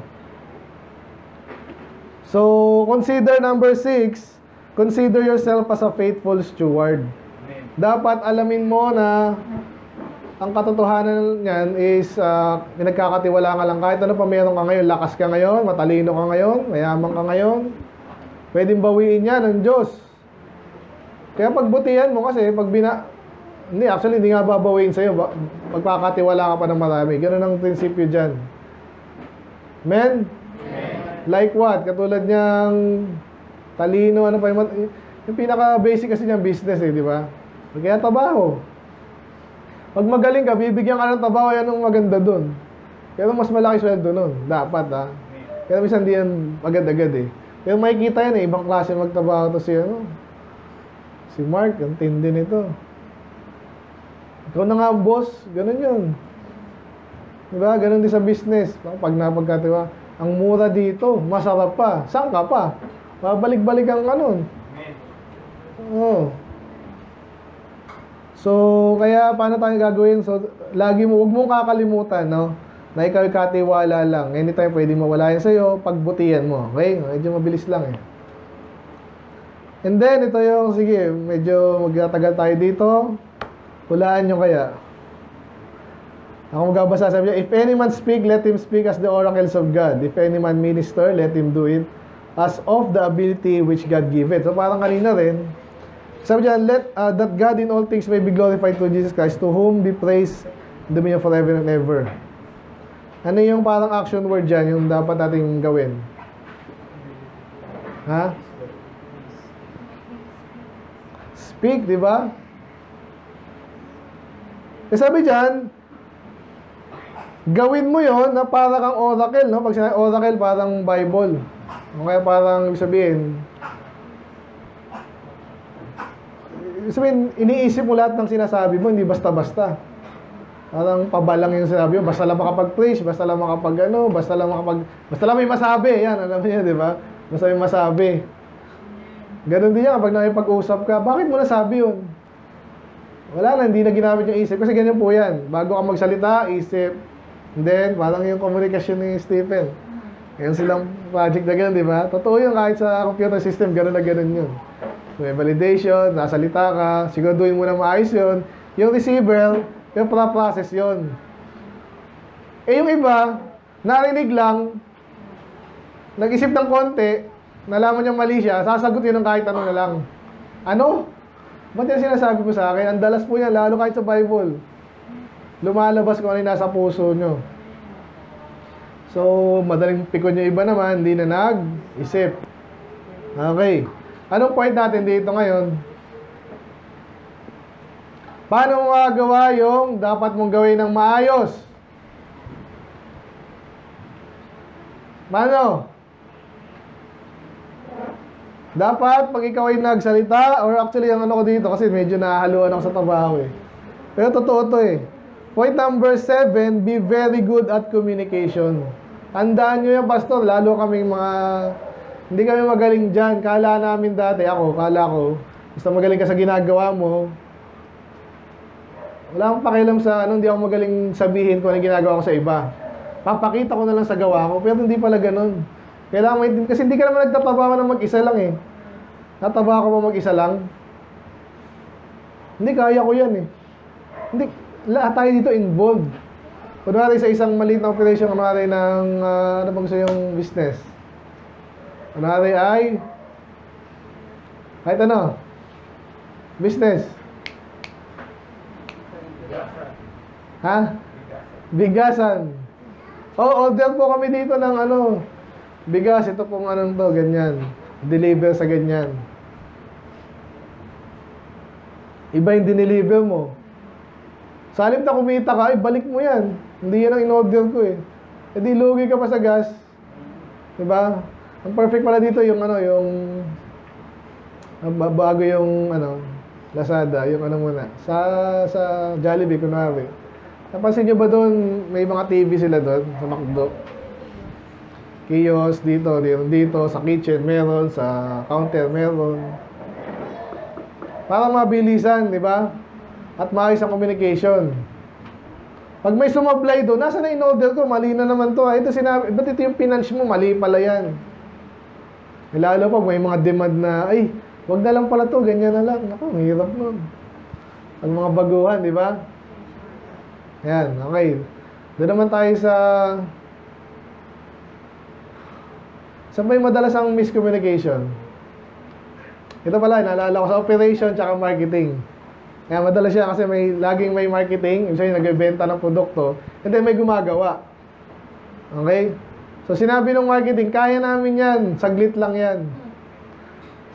So, consider number six, consider yourself as a faithful steward. Dapat alamin mo na ang katotohanan niyan is uh, pinagkakatiwala ka lang kahit ano pa meron ka ngayon, lakas ka ngayon, matalino ka ngayon, mayaman ka ngayon, pwedeng bawiin yan ng Diyos. Kaya pagbutihan mo kasi, pag bina... Hindi, actually, hindi nga babawiin sa'yo. Magkakatiwala ka pa ng marami. Ganun ang prinsipyo dyan. Men? Like what? Katulad niyang talino, ano pa yung, yung pinaka-basic kasi niyang business eh, di ba? Kaya trabaho. Pag magaling ka, bibigyan ka ng trabaho, yan ang maganda dun. Pero mas malaki sweldo nun. Dapat ha. Pero minsan di yan agad-agad eh. Pero makikita yan eh, ibang klase magtrabaho to si ano. Si Mark, ang tindi nito. Ikaw na nga ang boss, ganun yun. Diba? Ganun din sa business. Pag napagkatiwa, ang mura dito, masarap pa. Saan ka pa? Babalik-balik ang kanon. Oo. So, kaya paano tayo gagawin? So, lagi mo, huwag mong kakalimutan, no? Na ikaw katiwala lang. Anytime pwede mawala yan sa'yo, pagbutihan mo. Okay? Medyo mabilis lang eh. And then, ito yung, sige, medyo magtatagal tayo dito. Hulaan nyo kaya. Ako magbabasa sabi niya, If any man speak, let him speak as the oracles of God. If any man minister, let him do it as of the ability which God giveth. So parang kanina rin, sabi niya, let uh, that God in all things may be glorified through Jesus Christ, to whom be praise, dominion forever and ever. Ano yung parang action word dyan, yung dapat nating gawin? Ha? Speak, di ba? Eh sabi dyan, gawin mo yon na para kang oracle, no? Pag sinabi oracle, parang Bible. O kaya parang, ibig sabihin, sabihin, iniisip mo lahat ng sinasabi mo, hindi basta-basta. Parang pabalang yung sinabi mo, basta lang makapag-preach, basta lang makapag ano, basta lang makapag, basta lang may masabi, yan, alam niyo, di ba? Basta may masabi. Ganon din yan, pag nakipag-usap ka, bakit mo nasabi yun? Wala na, hindi na ginamit yung isip. Kasi ganyan po yan. Bago ka magsalita, isip. And then, parang yung komunikasyon ni Stephen. Yan silang project na gano'n, di ba? Totoo yun, kahit sa computer system, gano'n na gano'n yun. May validation, nasalita ka, siguraduhin mo na maayos yun. Yung receiver, yung process yun. Eh yung iba, narinig lang, nag-isip ng konti, nalaman niyang mali siya, sasagutin ng kahit ano na lang. Ano? Ba't yan sinasabi mo sa akin? Ang dalas po yan, lalo kahit sa Bible. Lumalabas kung ano yung nasa puso nyo. So, madaling pikon yung iba naman, hindi na nag-isip. Okay. Anong point natin dito ngayon? Paano mo magagawa yung dapat mong gawin ng maayos? Paano? Dapat, pag ikaw ay nagsalita, or actually, ang ano ko dito, kasi medyo nahahaluan ako sa trabaho eh. Pero totoo to eh. Point number seven, be very good at communication. Tandaan nyo yan, pastor, lalo kaming mga, hindi kami magaling dyan. Kala namin dati, ako, kala ko, basta magaling ka sa ginagawa mo, wala akong pakialam sa ano, hindi ako magaling sabihin kung ano ginagawa ko sa iba. Papakita ko na lang sa gawa ko, pero hindi pala ganun. Kailangan maintindihan, kasi hindi ka naman nagtatrabaho ng mag-isa lang eh. Natabaho ko mo mag-isa lang? Hindi, kaya ko yan eh. Hindi, lahat tayo dito involved. Kunwari sa isang maliit na operation, kunwari ng, ah, ano bang gusto yung business? Kunwari ay, kahit ano, business. Ha? Bigasan. Oh, order po kami dito ng ano, bigas, ito pong anong to, ganyan. Deliver sa ganyan. Iba yung dineliver mo. Sa na kumita ka, ay balik mo yan. Hindi yan ang in-order ko eh. E di lugi ka pa sa gas. Diba? Ang perfect pala dito yung ano, yung bago yung ano, Lazada, yung ano muna. Sa sa Jollibee kunwari. Napansin nyo ba doon, may mga TV sila doon sa McDo? Kiosk dito, dito, dito, sa kitchen meron, sa counter meron. Para mabilisan, di ba? At maayos ang communication. Pag may sumablay doon, nasa na in-order ko? Mali na naman to. ah. Ito sinabi, ba't ito yung pinanch mo? Mali pala yan. Eh, Lalo pa, may mga demand na, ay, wag na lang pala to, ganyan na lang. Ako, hirap nun. Ang mga baguhan, di ba? Yan, okay. Doon naman tayo sa... Saan ba madalas ang miscommunication? Ito pala, naalala ko sa operation tsaka marketing. Kaya madalas siya kasi may laging may marketing, yung siya nagbebenta ng produkto, and then may gumagawa. Okay? So sinabi ng marketing, kaya namin yan, saglit lang yan.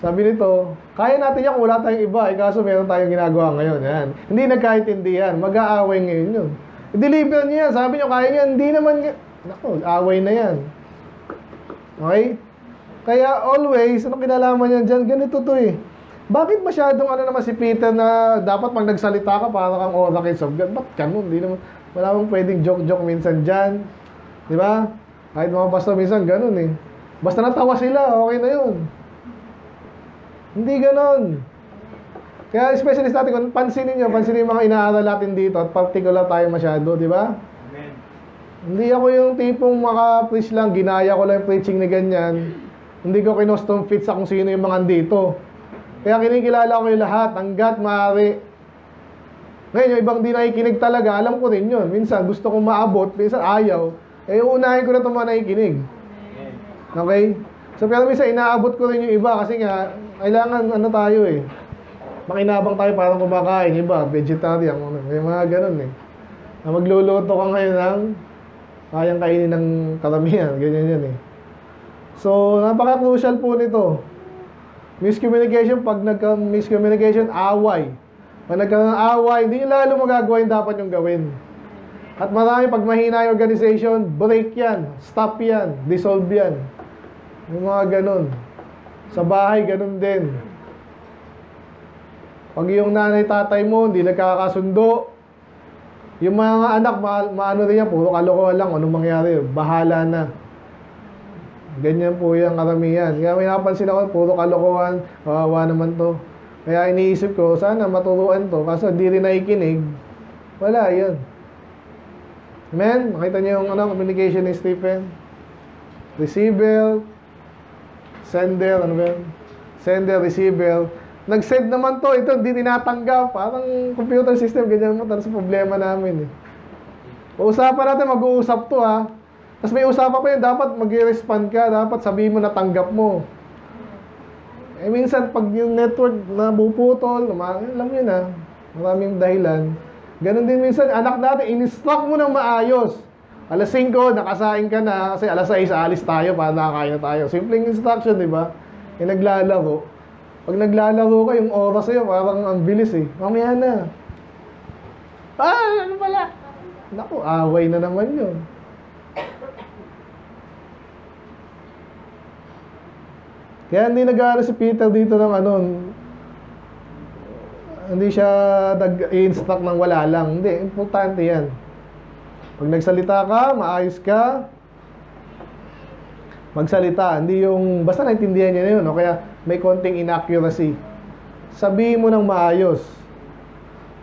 Sabi nito, kaya natin yan kung wala tayong iba, eh kaso meron tayong ginagawa ngayon. Yan. Hindi nagkaintindihan, mag-aaway ngayon yun. I-deliver niya yan, sabi niyo kaya niya, hindi naman, Naku, away na yan. Okay? Kaya always, ano kinalaman yan dyan? Ganito to eh. Bakit masyadong ano naman si Peter na dapat pag nagsalita ka para kang oracle of God? Ba't ganun? Di naman, wala mong pwedeng joke-joke minsan dyan. Di ba? Kahit mga pastor minsan ganun eh. Basta natawa sila, okay na yun. Hindi ganun. Kaya especially sa atin, pansinin nyo, pansinin yung mga inaaral natin dito at particular tayo masyado, di ba? Hindi ako yung tipong maka-preach lang, ginaya ko lang yung preaching na ganyan. Hindi ko kinostom fit sa kung sino yung mga andito. Kaya kinikilala ko yung lahat, hanggat maaari. Ngayon, yung ibang di nakikinig talaga, alam ko rin yun. Minsan, gusto kong maabot, minsan ayaw. Eh, uunahin ko na itong mga nakikinig. Okay? So, pero minsan, inaabot ko rin yung iba kasi nga, kailangan, ano tayo eh. Makinabang tayo para kumakain. Iba, vegetarian. May mga ganun eh. Na magluluto ka ngayon ng kayang kainin ng karamihan. Ganyan yan eh. So, napaka-crucial po nito. Miscommunication, pag nagka-miscommunication, away. Pag nagkaroon ng away, hindi nyo lalo magagawa yung dapat yung gawin. At marami, pag mahina yung organization, break yan, stop yan, dissolve yan. Yung mga ganun. Sa bahay, ganun din. Pag yung nanay, tatay mo, hindi nagkakasundo, yung mga anak, ma maano rin yan, puro kalokohan lang, anong mangyari, bahala na. Ganyan po yung karamihan. Kaya may napansin ako, puro kalokohan, kawawa naman to. Kaya iniisip ko, sana maturuan to. Kaso di rin nakikinig, wala, yun. Amen? Makita niyo yung ano, communication ni Stephen? Receiver, sender, ano ba yun? Sender, receiver. Nag-send naman to, ito hindi tinatanggap. Parang computer system, ganyan mo, tapos problema namin eh. Uusapan natin, mag-uusap to ha. Tapos may usapan pa yun, dapat mag-respond ka, dapat sabihin mo na tanggap mo. Eh minsan, pag yung network na buputol, luma- alam yun na, maraming dahilan. Ganon din minsan, anak natin, in-instruct mo ng maayos. Alas 5, nakasain ka na, kasi alas 6, alis tayo para nakakain na tayo. Simpleng instruction, di ba? Eh, naglalaro. Pag naglalaro ka, yung oras sa'yo, parang ang bilis eh. Mamaya na. Ah, ano pala? Naku, away na naman yun. Kaya hindi nag si Peter dito ng ano, hindi siya nag-instruct ng wala lang. Hindi, importante yan. Pag nagsalita ka, maayos ka, magsalita. Hindi yung, basta naintindihan niya na yun, o kaya may konting inaccuracy. Sabihin mo ng maayos.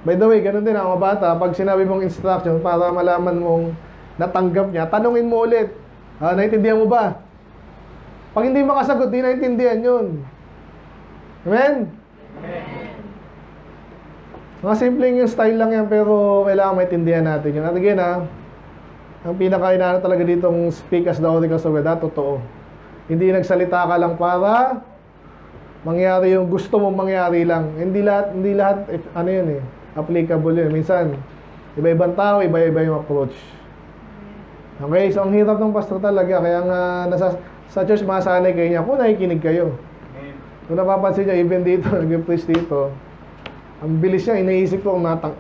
By the way, ganun din ang mga bata, pag sinabi mong instruction para malaman mong natanggap niya, tanungin mo ulit. Ah, naintindihan mo ba? Pag hindi makasagot, di naintindihan yun. Amen? Mga simpleng yung style lang yan, pero kailangan maintindihan natin yun. At again, ha, ang pinaka talaga ditong speak as the oracles of God, ah, totoo. Hindi nagsalita ka lang para mangyari yung gusto mong mangyari lang. Hindi lahat, hindi lahat, if, ano yun eh, applicable yun. Minsan, iba-ibang tao, iba-iba yung approach. Okay, so ang hirap ng pastor talaga, kaya nga nasa, sa church masanay kayo niya kung nakikinig kayo. Kung napapansin niyo, even dito, nag-preach dito, ang bilis niya, iniisip ko kung natang-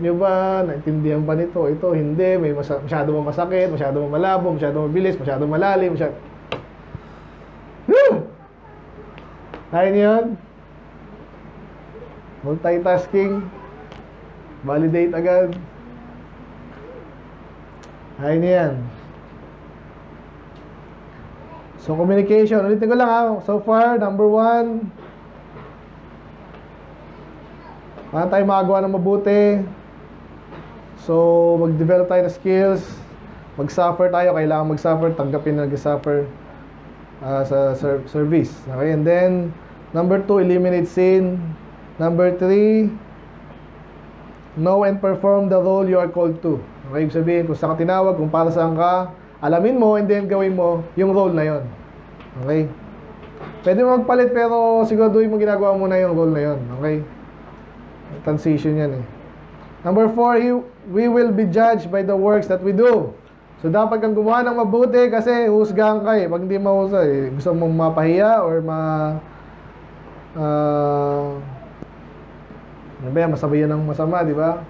niyo ba, naintindihan ba nito, ito, hindi, may masa- masyado masakit, masyado malabo, masyado mabilis, masyado malalim, masyado... Woo! Kaya niyo yun? Multitasking. Validate agad. Kaya niyo yan. So, communication. Ulitin ko lang ha. So far, number one, paano tayo makagawa ng mabuti? So, mag-develop tayo ng skills. Mag-suffer tayo. Kailangan mag-suffer. Tanggapin na nag-suffer ah, sa ser- service. Okay? And then, number two, eliminate sin. Number three, know and perform the role you are called to. Okay, ibig sabihin, kung saan ka tinawag, kung para saan ka, alamin mo, and then gawin mo yung role na yon. Okay? Pwede mo magpalit, pero siguraduhin mo ginagawa mo na yung role na yon. Okay? Transition yan eh. Number four, you- we will be judged by the works that we do. So, dapat kang gumawa ng mabuti kasi husgahan ka eh. Pag hindi mahusay, gusto mong mapahiya or ma... ano ba yan? Masabayan ng masama, di ba?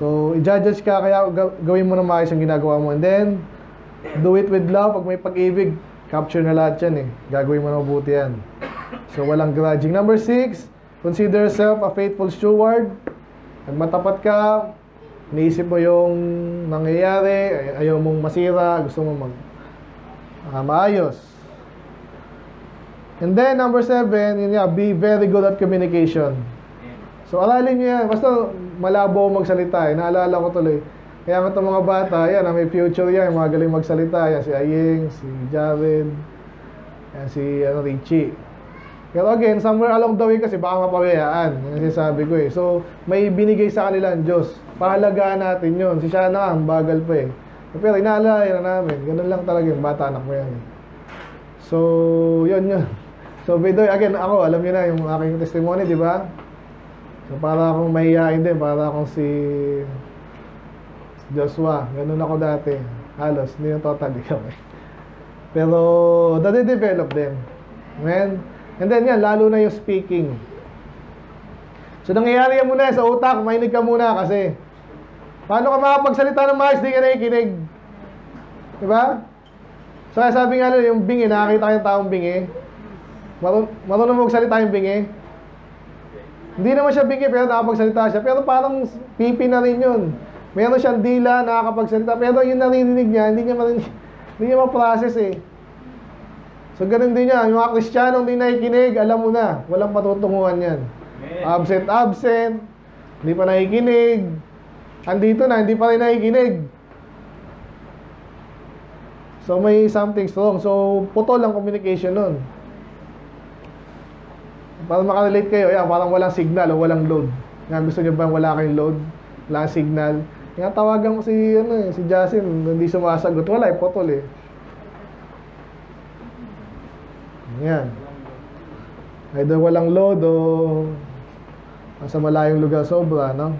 So, i-judge ka, kaya ga- gawin mo na maayos yung ginagawa mo. And then, do it with love. Pag may pag-ibig, capture na lahat yan eh. Gagawin mo na mabuti yan. So, walang grudging. Number six, consider yourself a faithful steward. Pag matapat ka, iniisip mo yung nangyayari, ay- ayaw mong masira, gusto mo mag ah, maayos. And then, number seven, yun nga, be very good at communication. So, aralin nyo. Basta malabo magsalita eh. Naalala ko tuloy. Kaya nga mga bata, yan, ah, may future yan. Mga galing magsalita. Yan, si Ayeng, si Jared, yan, si ano, Richie. Pero again, somewhere along the way kasi baka mapawayaan. Yan sinasabi ko eh. So, may binigay sa kanila ang Diyos. Pahalagaan natin yun. Si Shana, ang bagal pa eh. Pero inaalala na namin. Ganun lang talaga yung bata anak mo yan eh. So, yun yun. So, Bidoy, again, ako, alam niyo na yung aking testimony, di ba? So, para akong mahihain din, para akong si Joshua. Ganun ako dati. Halos, hindi yung totally kami. Pero, nade-develop din. Amen? And then yan, lalo na yung speaking. So, nangyayari yan muna sa utak, mahinig ka muna kasi paano ka makapagsalita ng maayos, di ka nakikinig. Diba? So, kaya sabi nga nila, yung bingi, nakakita yung taong bingi. Marun marunong magsalita yung bingi. Hindi naman siya bingi, pero nakapagsalita siya. Pero parang pipi na rin yun. Meron siyang dila, nakakapagsalita. Pero yung narinig niya, hindi niya, marin, hindi niya ma-process eh. So, ganun din yan. Yung mga Kristiyanong hindi nakikinig, alam mo na. Walang patutunguhan yan. Absent, absent. Hindi pa nakikinig. Andito na, hindi pa rin nakikinig. So, may something wrong. So, putol ang communication nun. Para makarelate kayo, yan, parang walang signal o walang load. Nga, gusto nyo ba wala kayong load? Wala signal? Nga, tawagan ko si, ano, eh, si Jasin, hindi sumasagot. Wala, eh, putol eh. Yan. Either walang load o nasa malayong lugar sobra, no?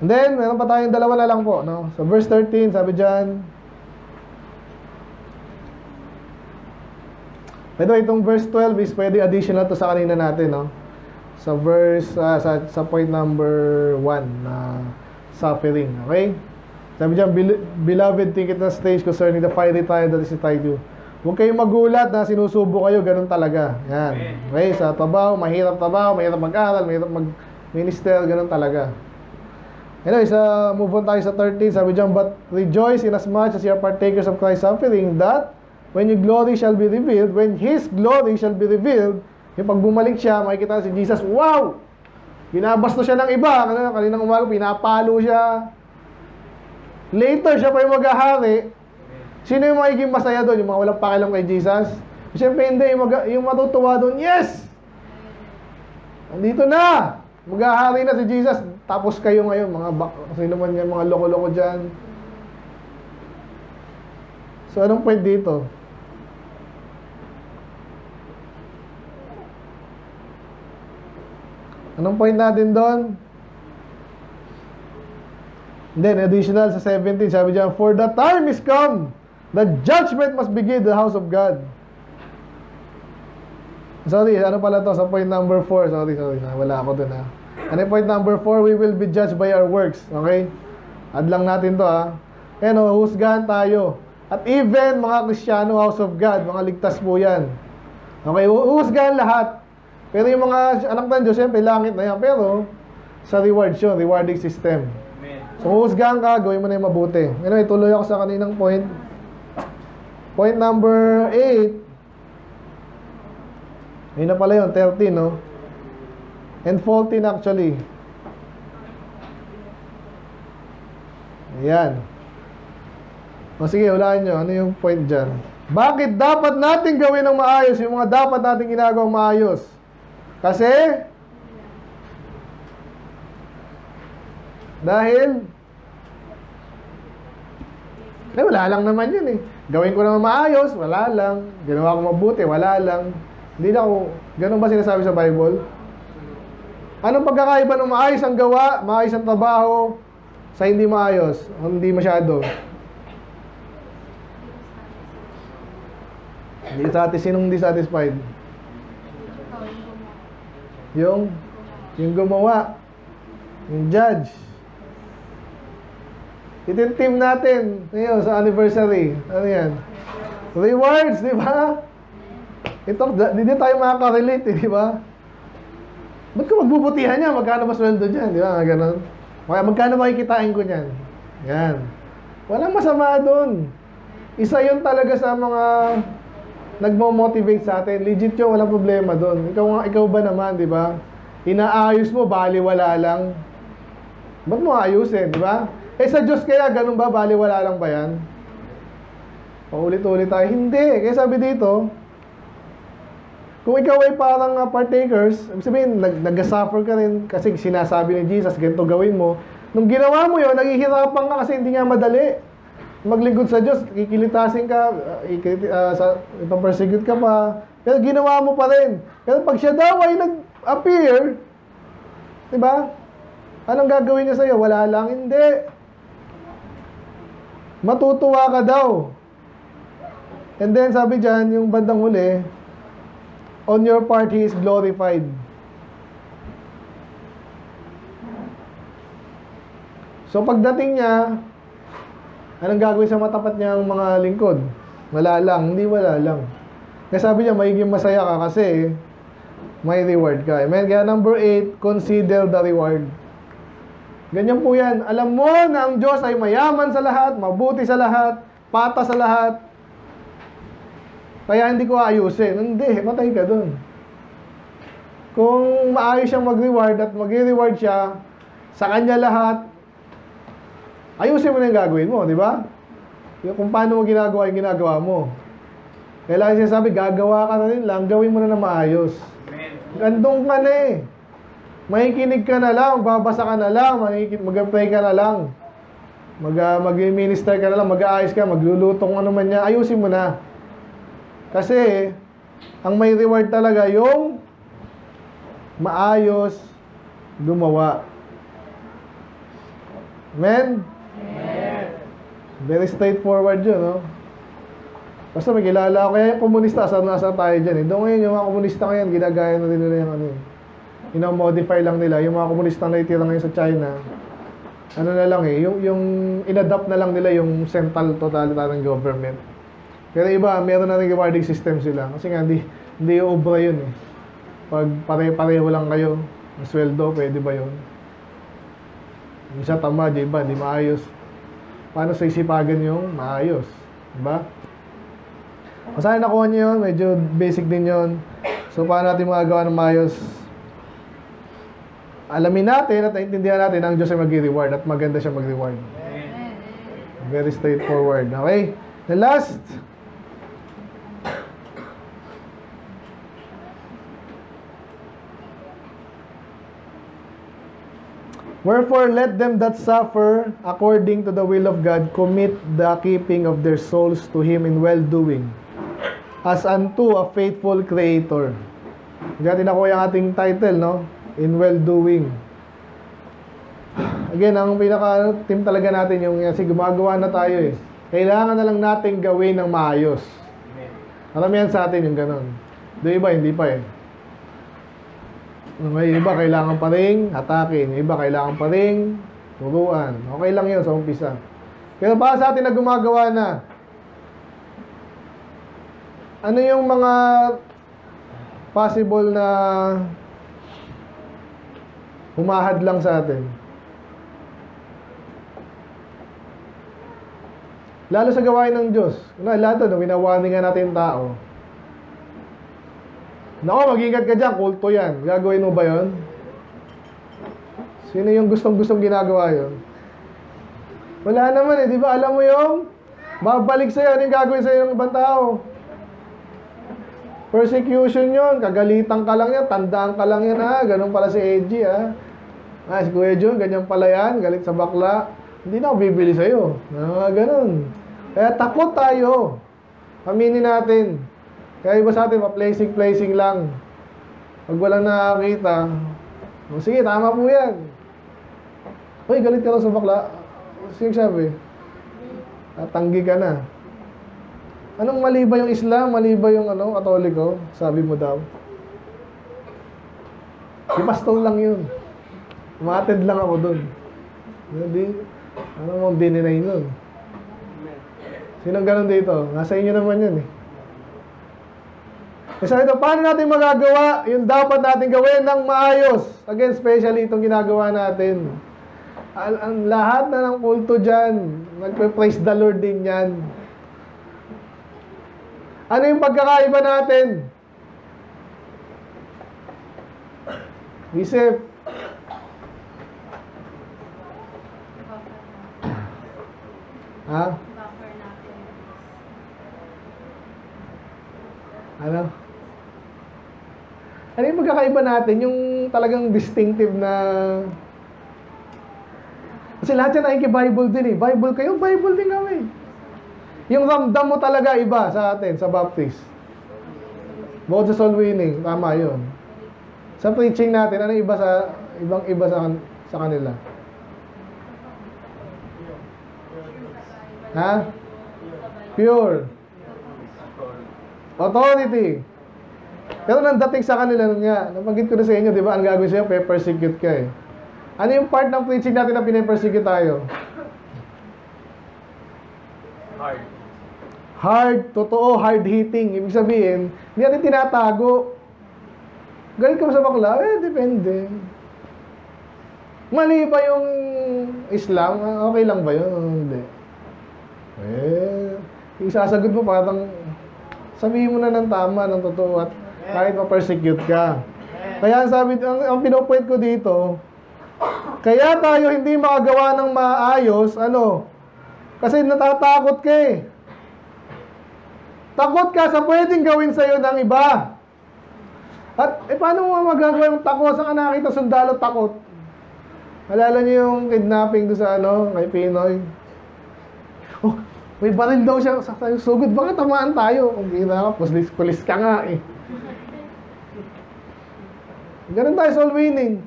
And then, meron pa tayong dalawa na lang po, no? So, verse 13, sabi dyan, By the way, itong verse 12 is pwede additional to sa kanina natin, no? Sa verse, ah, sa, sa point number 1 na suffering, okay? Sabi dyan, "Bel- Beloved, think it not strange concerning the fiery trial that is inside you. Huwag kayong magulat na sinusubo kayo, ganun talaga. Yan. Okay, sa trabaho, mahirap trabaho, mahirap mag-aral, mahirap mag-minister, ganun talaga. Anyway, sa move on tayo sa 13, sabi dyan, But rejoice in as much as you are partakers of Christ's suffering, that when your glory shall be revealed, when His glory shall be revealed, yung pag bumalik siya, makikita si Jesus, wow! Binabasto siya ng iba. Kanina, kaninang umaga, pinapalo siya. Later, siya pa yung maghahari. Sino yung magiging masaya doon? Yung mga walang pakialam kay Jesus? Siyempre hindi. Yung, mag- yung matutuwa doon, yes! Andito na! Maghahari na si Jesus. Tapos kayo ngayon, mga bak- sino man yan, mga loko-loko dyan. So, anong point dito? Anong point natin doon? Then, additional sa 17, sabi dyan, For the time is come, the judgment must begin in the house of God. Sorry, ano pala to? Sa point number 4. Sorry, sorry. Wala ako dun ha. Ano yung point number 4? We will be judged by our works. Okay? Add lang natin to ha. Ayan o, husgahan tayo. At even mga Kristiyano, house of God, mga ligtas po yan. Okay, husgahan lahat. Pero yung mga anak ng Diyos, siyempre, langit na yan. Pero, sa rewards yun, rewarding system. Amen. So, husgahan ka, gawin mo na yung mabuti. Anyway, tuloy ako sa kaninang point. Point number 8. Yun na pala yun, 13, no? And 14 actually. Ayan. O sige, hulaan nyo. Ano yung point dyan? Bakit dapat natin gawin ng maayos yung mga dapat natin ginagawang maayos? Kasi, dahil, eh, wala lang naman yun eh. Gawin ko naman maayos, wala lang. Ginawa ko mabuti, wala lang. Hindi na ako, ganun ba sinasabi sa Bible? Anong pagkakaiba ng maayos ang gawa, maayos ang trabaho, sa hindi maayos, hindi masyado? Hindi satis, sinong hindi satisfied? Yung, yung gumawa, yung judge. Yung team natin ngayon sa anniversary. Ano yan? Rewards, di ba? Ito, hindi tayo makaka-relate, eh, di ba? Ba't ko magbubutihan niya? Magkano ba sweldo niyan? Di ba? Ganon. Kaya magkano makikitain ko niyan? Yan. Walang masama doon. Isa yun talaga sa mga nagmo-motivate sa atin. Legit yun, walang problema doon. Ikaw, nga- ikaw ba naman, di ba? Inaayos mo, baliwala lang. Ba't mo ayusin, di ba? Eh sa Diyos kaya, ganun ba? Baliwala lang ba yan? Paulit-ulit tayo. Hindi. Kaya sabi dito, kung ikaw ay parang uh, partakers, sabihin, nag nag-suffer ka rin kasi sinasabi ni Jesus, ganito gawin mo. Nung ginawa mo yon naghihirapan ka kasi hindi nga madali. Maglingkod sa Diyos, kikilitasin ka, uh, ikiliti- uh, sa, ipapersecute ka pa. Pero ginawa mo pa rin. Pero pag siya daw ay nag-appear, di ba? Anong gagawin niya sa'yo? Wala lang, hindi. Matutuwa ka daw. And then sabi dyan, yung bandang huli, on your part, He is glorified. So pagdating niya, anong gagawin sa matapat niyang mga lingkod? Wala lang, hindi wala lang. Kaya sabi niya, magiging masaya ka kasi may reward ka. Amen? Kaya number 8, consider the reward. Ganyan po yan. Alam mo na ang Diyos ay mayaman sa lahat, mabuti sa lahat, pata sa lahat. Kaya hindi ko ayusin. Hindi, matay ka dun. Kung maayos siyang mag-reward at mag-reward siya, sa kanya lahat, ayusin mo na yung gagawin mo, di ba? Kung paano mo ginagawa yung ginagawa mo. Kailangan siya sabi, gagawa ka na rin lang, gawin mo na na maayos. Gandong ka na eh. Makikinig ka na lang, babasa ka na lang, mag-pray ka na lang. Mag, uh, mag-minister ka na lang, mag-aayos ka, magluluto kung ano man niya, ayusin mo na. Kasi, ang may reward talaga yung maayos gumawa. Amen? Very straightforward yun, no? Basta may kilala ako. Kaya yung komunista, saan nasa tayo dyan eh. Doon ngayon, yung mga komunista ngayon, ginagaya na nila yung ano eh. Ina-modify lang nila. Yung mga komunista na itira ngayon sa China, ano na lang eh, yung, yung in-adapt na lang nila yung central totalitarian government. Pero iba, meron na rin rewarding system sila. Kasi nga, hindi, hindi obra yun eh. Pag pare-pareho lang kayo, ang sweldo, pwede ba yun? Isa tamad, yung iba, hindi maayos. Paano sa isipagan yung maayos? Diba? Kung saan nakuha nyo yun, medyo basic din yun. So, paano natin magagawa ng maayos? Alamin natin at naintindihan natin ang Diyos ay mag-reward at maganda siya mag-reward. Very straightforward. Okay? The last. Wherefore, let them that suffer according to the will of God commit the keeping of their souls to Him in well-doing, as unto a faithful Creator. Diyan tinakuha yung ating title, no? In well-doing. Again, ang pinaka-team talaga natin yung kasi gumagawa na tayo eh. Kailangan na lang natin gawin ng maayos. Maramihan sa atin yung ganun. Yung iba, hindi pa eh. Yung iba, kailangan pa rin hatakin. Yung iba, kailangan pa rin turuan. Okay lang yun sa umpisa. Pero para sa atin na gumagawa na, ano yung mga possible na humahad lang sa atin? Lalo sa gawain ng Diyos. Una, lahat doon, winawarning nga natin tao. Nako, mag-ingat ka dyan, kulto yan. Gagawin mo ba yon? Sino yung gustong-gustong ginagawa yon? Wala naman eh, di ba? Alam mo yung babalik sa'yo, ano yung gagawin sa'yo ng ibang tao? Persecution yon, kagalitan ka lang yan, tandaan ka lang yan ha, ganun pala si Edgy ha. Ah, si Kuya John, ganyan pala yan, galit sa bakla. Hindi na ako bibili sa'yo. Ah, ganun. Kaya takot tayo. Aminin natin. Kaya iba sa atin, pa-placing-placing lang. Pag walang nakakita, oh, sige, tama po yan. Uy, galit ka daw sa bakla. Sino sabi? Tatanggi ka na. Anong mali ba yung Islam? Mali ba yung ano, Katoliko? Sabi mo daw. Si pastor lang yun. Umatid lang ako dun. Hindi, ano mo bininay nun? Sinong ganun dito? Nasa inyo naman yun eh. Kasi ito, paano natin magagawa yung dapat natin gawin ng maayos? Again, especially itong ginagawa natin. Ang, ang lahat na ng kulto dyan, nagpe-praise the Lord din yan. Ano yung pagkakaiba natin? Isip. Ha? Buffer natin. Ano? Ano yung magkakaiba natin? Yung talagang distinctive na... Kasi lahat yan nakiki-Bible din eh. Bible kayo, Bible din kami. Yung ramdam mo talaga iba sa atin, sa Baptist. Bukod sa soul winning, tama yun. Sa preaching natin, ano iba sa ibang iba sa sa kanila? Ha? Pure. Authority. Pero nang dating sa kanila nun nga, nabanggit ko na sa inyo, di ba, ang gagawin sa'yo, pe-persecute ka eh. Ano yung part ng preaching natin na pinapersecute tayo? Hard. Hard, totoo, hard hitting. Ibig sabihin, hindi natin tinatago. Galit ka ba sa bakla? Eh, depende. Mali ba yung Islam? Okay lang ba yun? Hindi. Eh, yung sasagot mo parang sabihin mo na ng tama, ng totoo at kahit ma-persecute ka. Kaya ang sabi, ang, ang pinopoint ko dito, kaya tayo hindi makagawa ng maayos, ano? Kasi natatakot ka eh. Takot ka sa pwedeng gawin sa'yo ng iba. At eh, paano mo magagawa yung takot? Saan ka nakakita sundalo takot? Alala niyo yung kidnapping doon sa ano, kay Pinoy? Oh, may baril daw siya sa tayo. Sugod, baka tamaan tayo. Kung kita ka, pulis, pulis ka nga eh. Ganun tayo soul winning.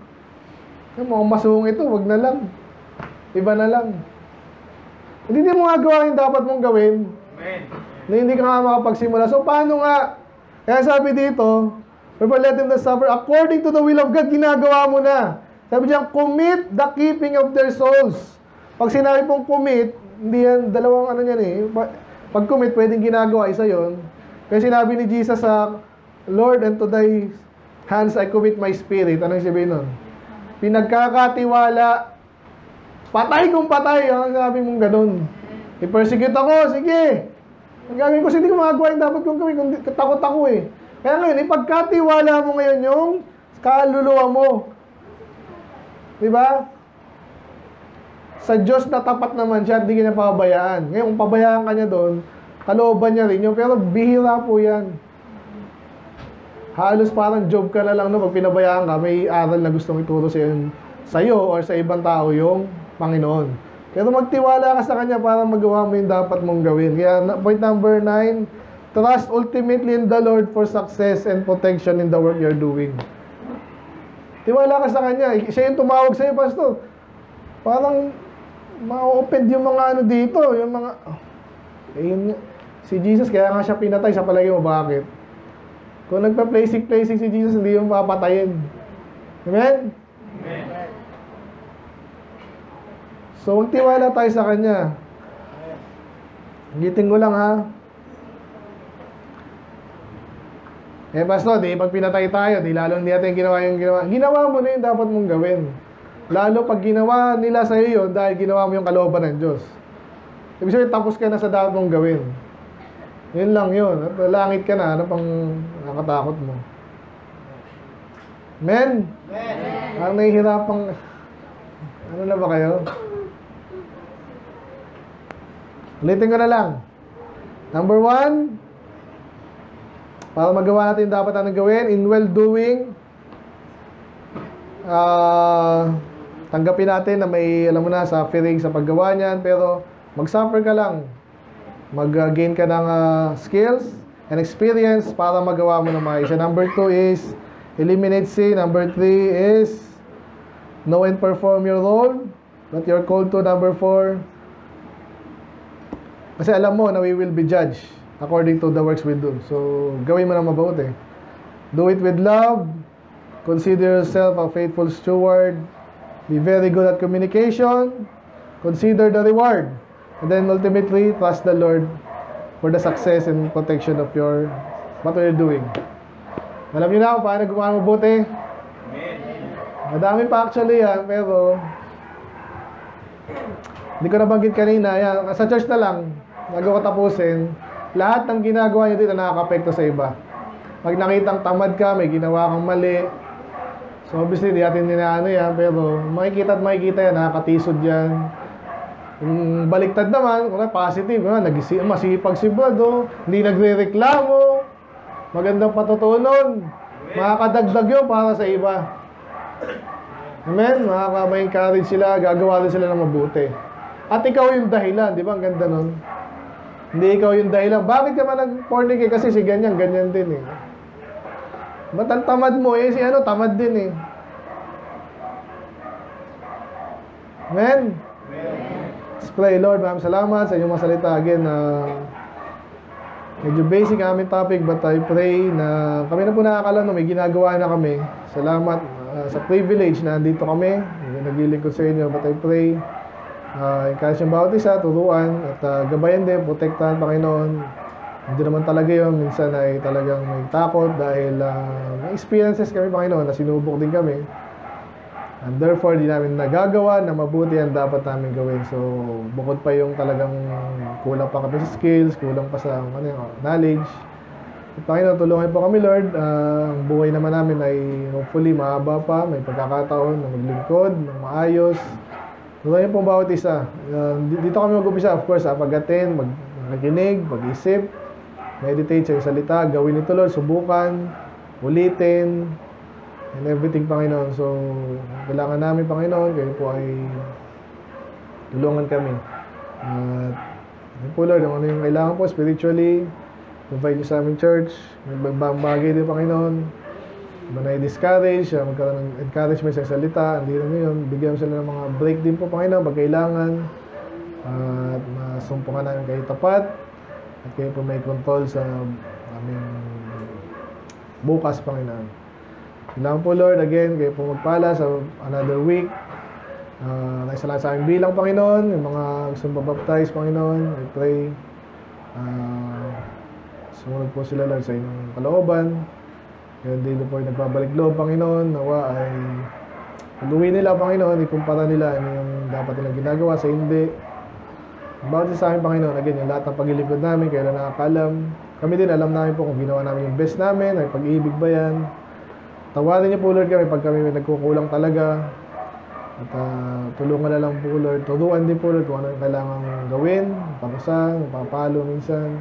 Yung mga masung ito, wag na lang. Iba na lang. Hindi din mo magawa yung dapat mong gawin Amen. na hindi ka nga makapagsimula. So, paano nga? Kaya sabi dito, Wherefore let them that suffer according to the will of God, ginagawa mo na. Sabi diyan, commit the keeping of their souls. Pag sinabi pong commit, hindi yan, dalawang ano yan eh. Pa- Pag commit, pwedeng ginagawa, isa yon. Kaya sinabi ni Jesus sa Lord, and to thy hands I commit my spirit. Anong sabihin nun? Pinagkakatiwala, patay kung patay. Ang sabi mong ganun. I-persecute ako, sige. Ang gagawin ko, hindi ko magagawa yung dapat kong gawin. Kung takot ako eh. Kaya ngayon, ipagkatiwala mo ngayon yung kaluluwa mo. Di ba? Sa Diyos na tapat naman siya, hindi niya pabayaan. Ngayon, kung pabayaan ka niya doon, kalooban niya rin yun. Pero bihira po yan. Halos parang job ka na lang no, pag pinabayaan ka, may aral na gustong ituro sa sa'yo or sa ibang tao yung Panginoon. Pero magtiwala ka sa Kanya para magawa mo yung dapat mong gawin. Kaya point number 9, trust ultimately in the Lord for success and protection in the work you're doing. Tiwala ka sa Kanya. Siya yung tumawag sa'yo, Pastor. Parang ma-open yung mga ano dito, yung mga... Eh, yun nga. Si Jesus, kaya nga siya pinatay sa palagi mo, bakit? Kung nagpa-plastic-plastic si Jesus, hindi yung papatayin. Amen? So, magtiwala tayo sa Kanya. Giting ko lang ha. Eh, Pastor, di pag pinatay tayo, di lalo hindi natin ginawa yung ginawa. Ginawa mo na yung dapat mong gawin. Lalo pag ginawa nila sa iyo yun dahil ginawa mo yung kalooban ng Diyos. Ibig sabihin, tapos ka na sa dapat mong gawin. Yun lang yun. At langit ka na, ano pang nakatakot mo? Men? Ang nahihirapang... Ano na ba kayo? Ulitin ko na lang. Number one, para magawa natin dapat natin gawin, in well-doing, ah, tanggapin natin na may, alam mo na, suffering sa paggawa niyan, pero mag-suffer ka lang. Mag-gain ka ng ah, skills and experience para magawa mo ng maayos. Number two is, eliminate sin. Number three is, know and perform your role that you're called to. Number four, kasi alam mo na we will be judged according to the works we do. So, gawin mo na mabuti. Do it with love. Consider yourself a faithful steward. Be very good at communication. Consider the reward. And then ultimately, trust the Lord for the success and protection of your what you're doing. Alam niyo na kung paano gumawa mabuti? Madami pa actually yan, pero hindi ko nabanggit kanina. Yan, sa church na lang, bago ko tapusin, lahat ng ginagawa niyo dito nakaka-apekto sa iba. Pag nakitang tamad ka, may ginawa kang mali. So obviously, di natin ninaano yan, pero makikita at makikita yan, nakakatisod yan. Yung baliktad naman, kung positive, ah, nagisi, masipag si Brad, oh. hindi nagre-reklamo, magandang patutunon, makakadagdag yun para sa iba. Amen? Makaka-encourage sila, gagawa rin sila ng mabuti. At ikaw yung dahilan, di ba? Ang ganda nun. Hindi ikaw yung dahilan. Bakit ka ba nag-fornicate? Kasi si ganyan, ganyan din eh. Ba't ang tamad mo eh? Si ano, tamad din eh. Amen? Let's pray, Lord. Maraming salamat sa inyong mga salita. Again, na medyo basic ang aming topic, but I pray na kami na po nakakalam na may ginagawa na kami. Salamat uh, sa privilege na andito kami. Naglilingkod sa inyo, but I pray uh, encourage yung bawat isa, turuan, at uh, gabayan din, protektahan, Panginoon. Hindi naman talaga yun. Minsan ay talagang may takot dahil uh, may experiences kami, Panginoon, na sinubok din kami. And therefore, di namin nagagawa na mabuti ang dapat namin gawin. So, bukod pa yung talagang kulang pa kami sa skills, kulang pa sa ano, knowledge. At Panginoon, tulungan po kami, Lord. Ah, ang buhay naman namin ay hopefully mahaba pa, may pagkakataon na maglingkod, ng maayos. Tulungan po bawat isa. Ah, di- dito kami mag-upisa, of course, ah, pag-attend, mag- makikinig, mag-isip, meditate sa salita, gawin ito, Lord, subukan, ulitin, and everything, Panginoon. So, kailangan namin, Panginoon, kayo po ay tulungan kami. At, yun po, Lord, ano yung kailangan po spiritually, provide niyo sa aming church, may ibang bagay din, Panginoon. Ba na discourage uh, magkaroon ng encouragement sa salita, hindi na yun, bigyan sila ng mga break din po, Panginoon, pag kailangan. at masumpungan namin kayo tapat, at kayo po may control sa aming bukas, Panginoon. Kailangan po, Lord, again, kayo po magpala sa another week. Uh, naisalamat sa aming bilang, Panginoon. Yung mga gusto mabaptize, Panginoon. I pray Ah, sumunod po sila Lord sa inyong kalooban. Kaya din po ay nagbabalik loob, Panginoon, nawa ay Luwi nila, Panginoon, ikumpara nila ano yung dapat nilang ginagawa sa hindi. Bawat sa amin, Panginoon, again, yung lahat ng paglilingkod namin, kayo lang nakakalam. Kami din, alam namin po kung ginawa namin yung best namin, ay pag-ibig ba yan. Tawarin niyo po, Lord, kami pag kami nagkukulang talaga. At ah, tulungan na lang po, Lord. Turuan din po, Lord, kung ano yung kailangan gawin, pakusang, papalo minsan.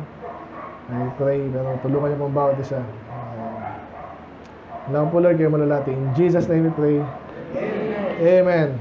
I pray, pero tulungan niyo po ang bawat isa. Uh, lang po, Lord, kayo malalati. In Jesus' name we pray. Amen.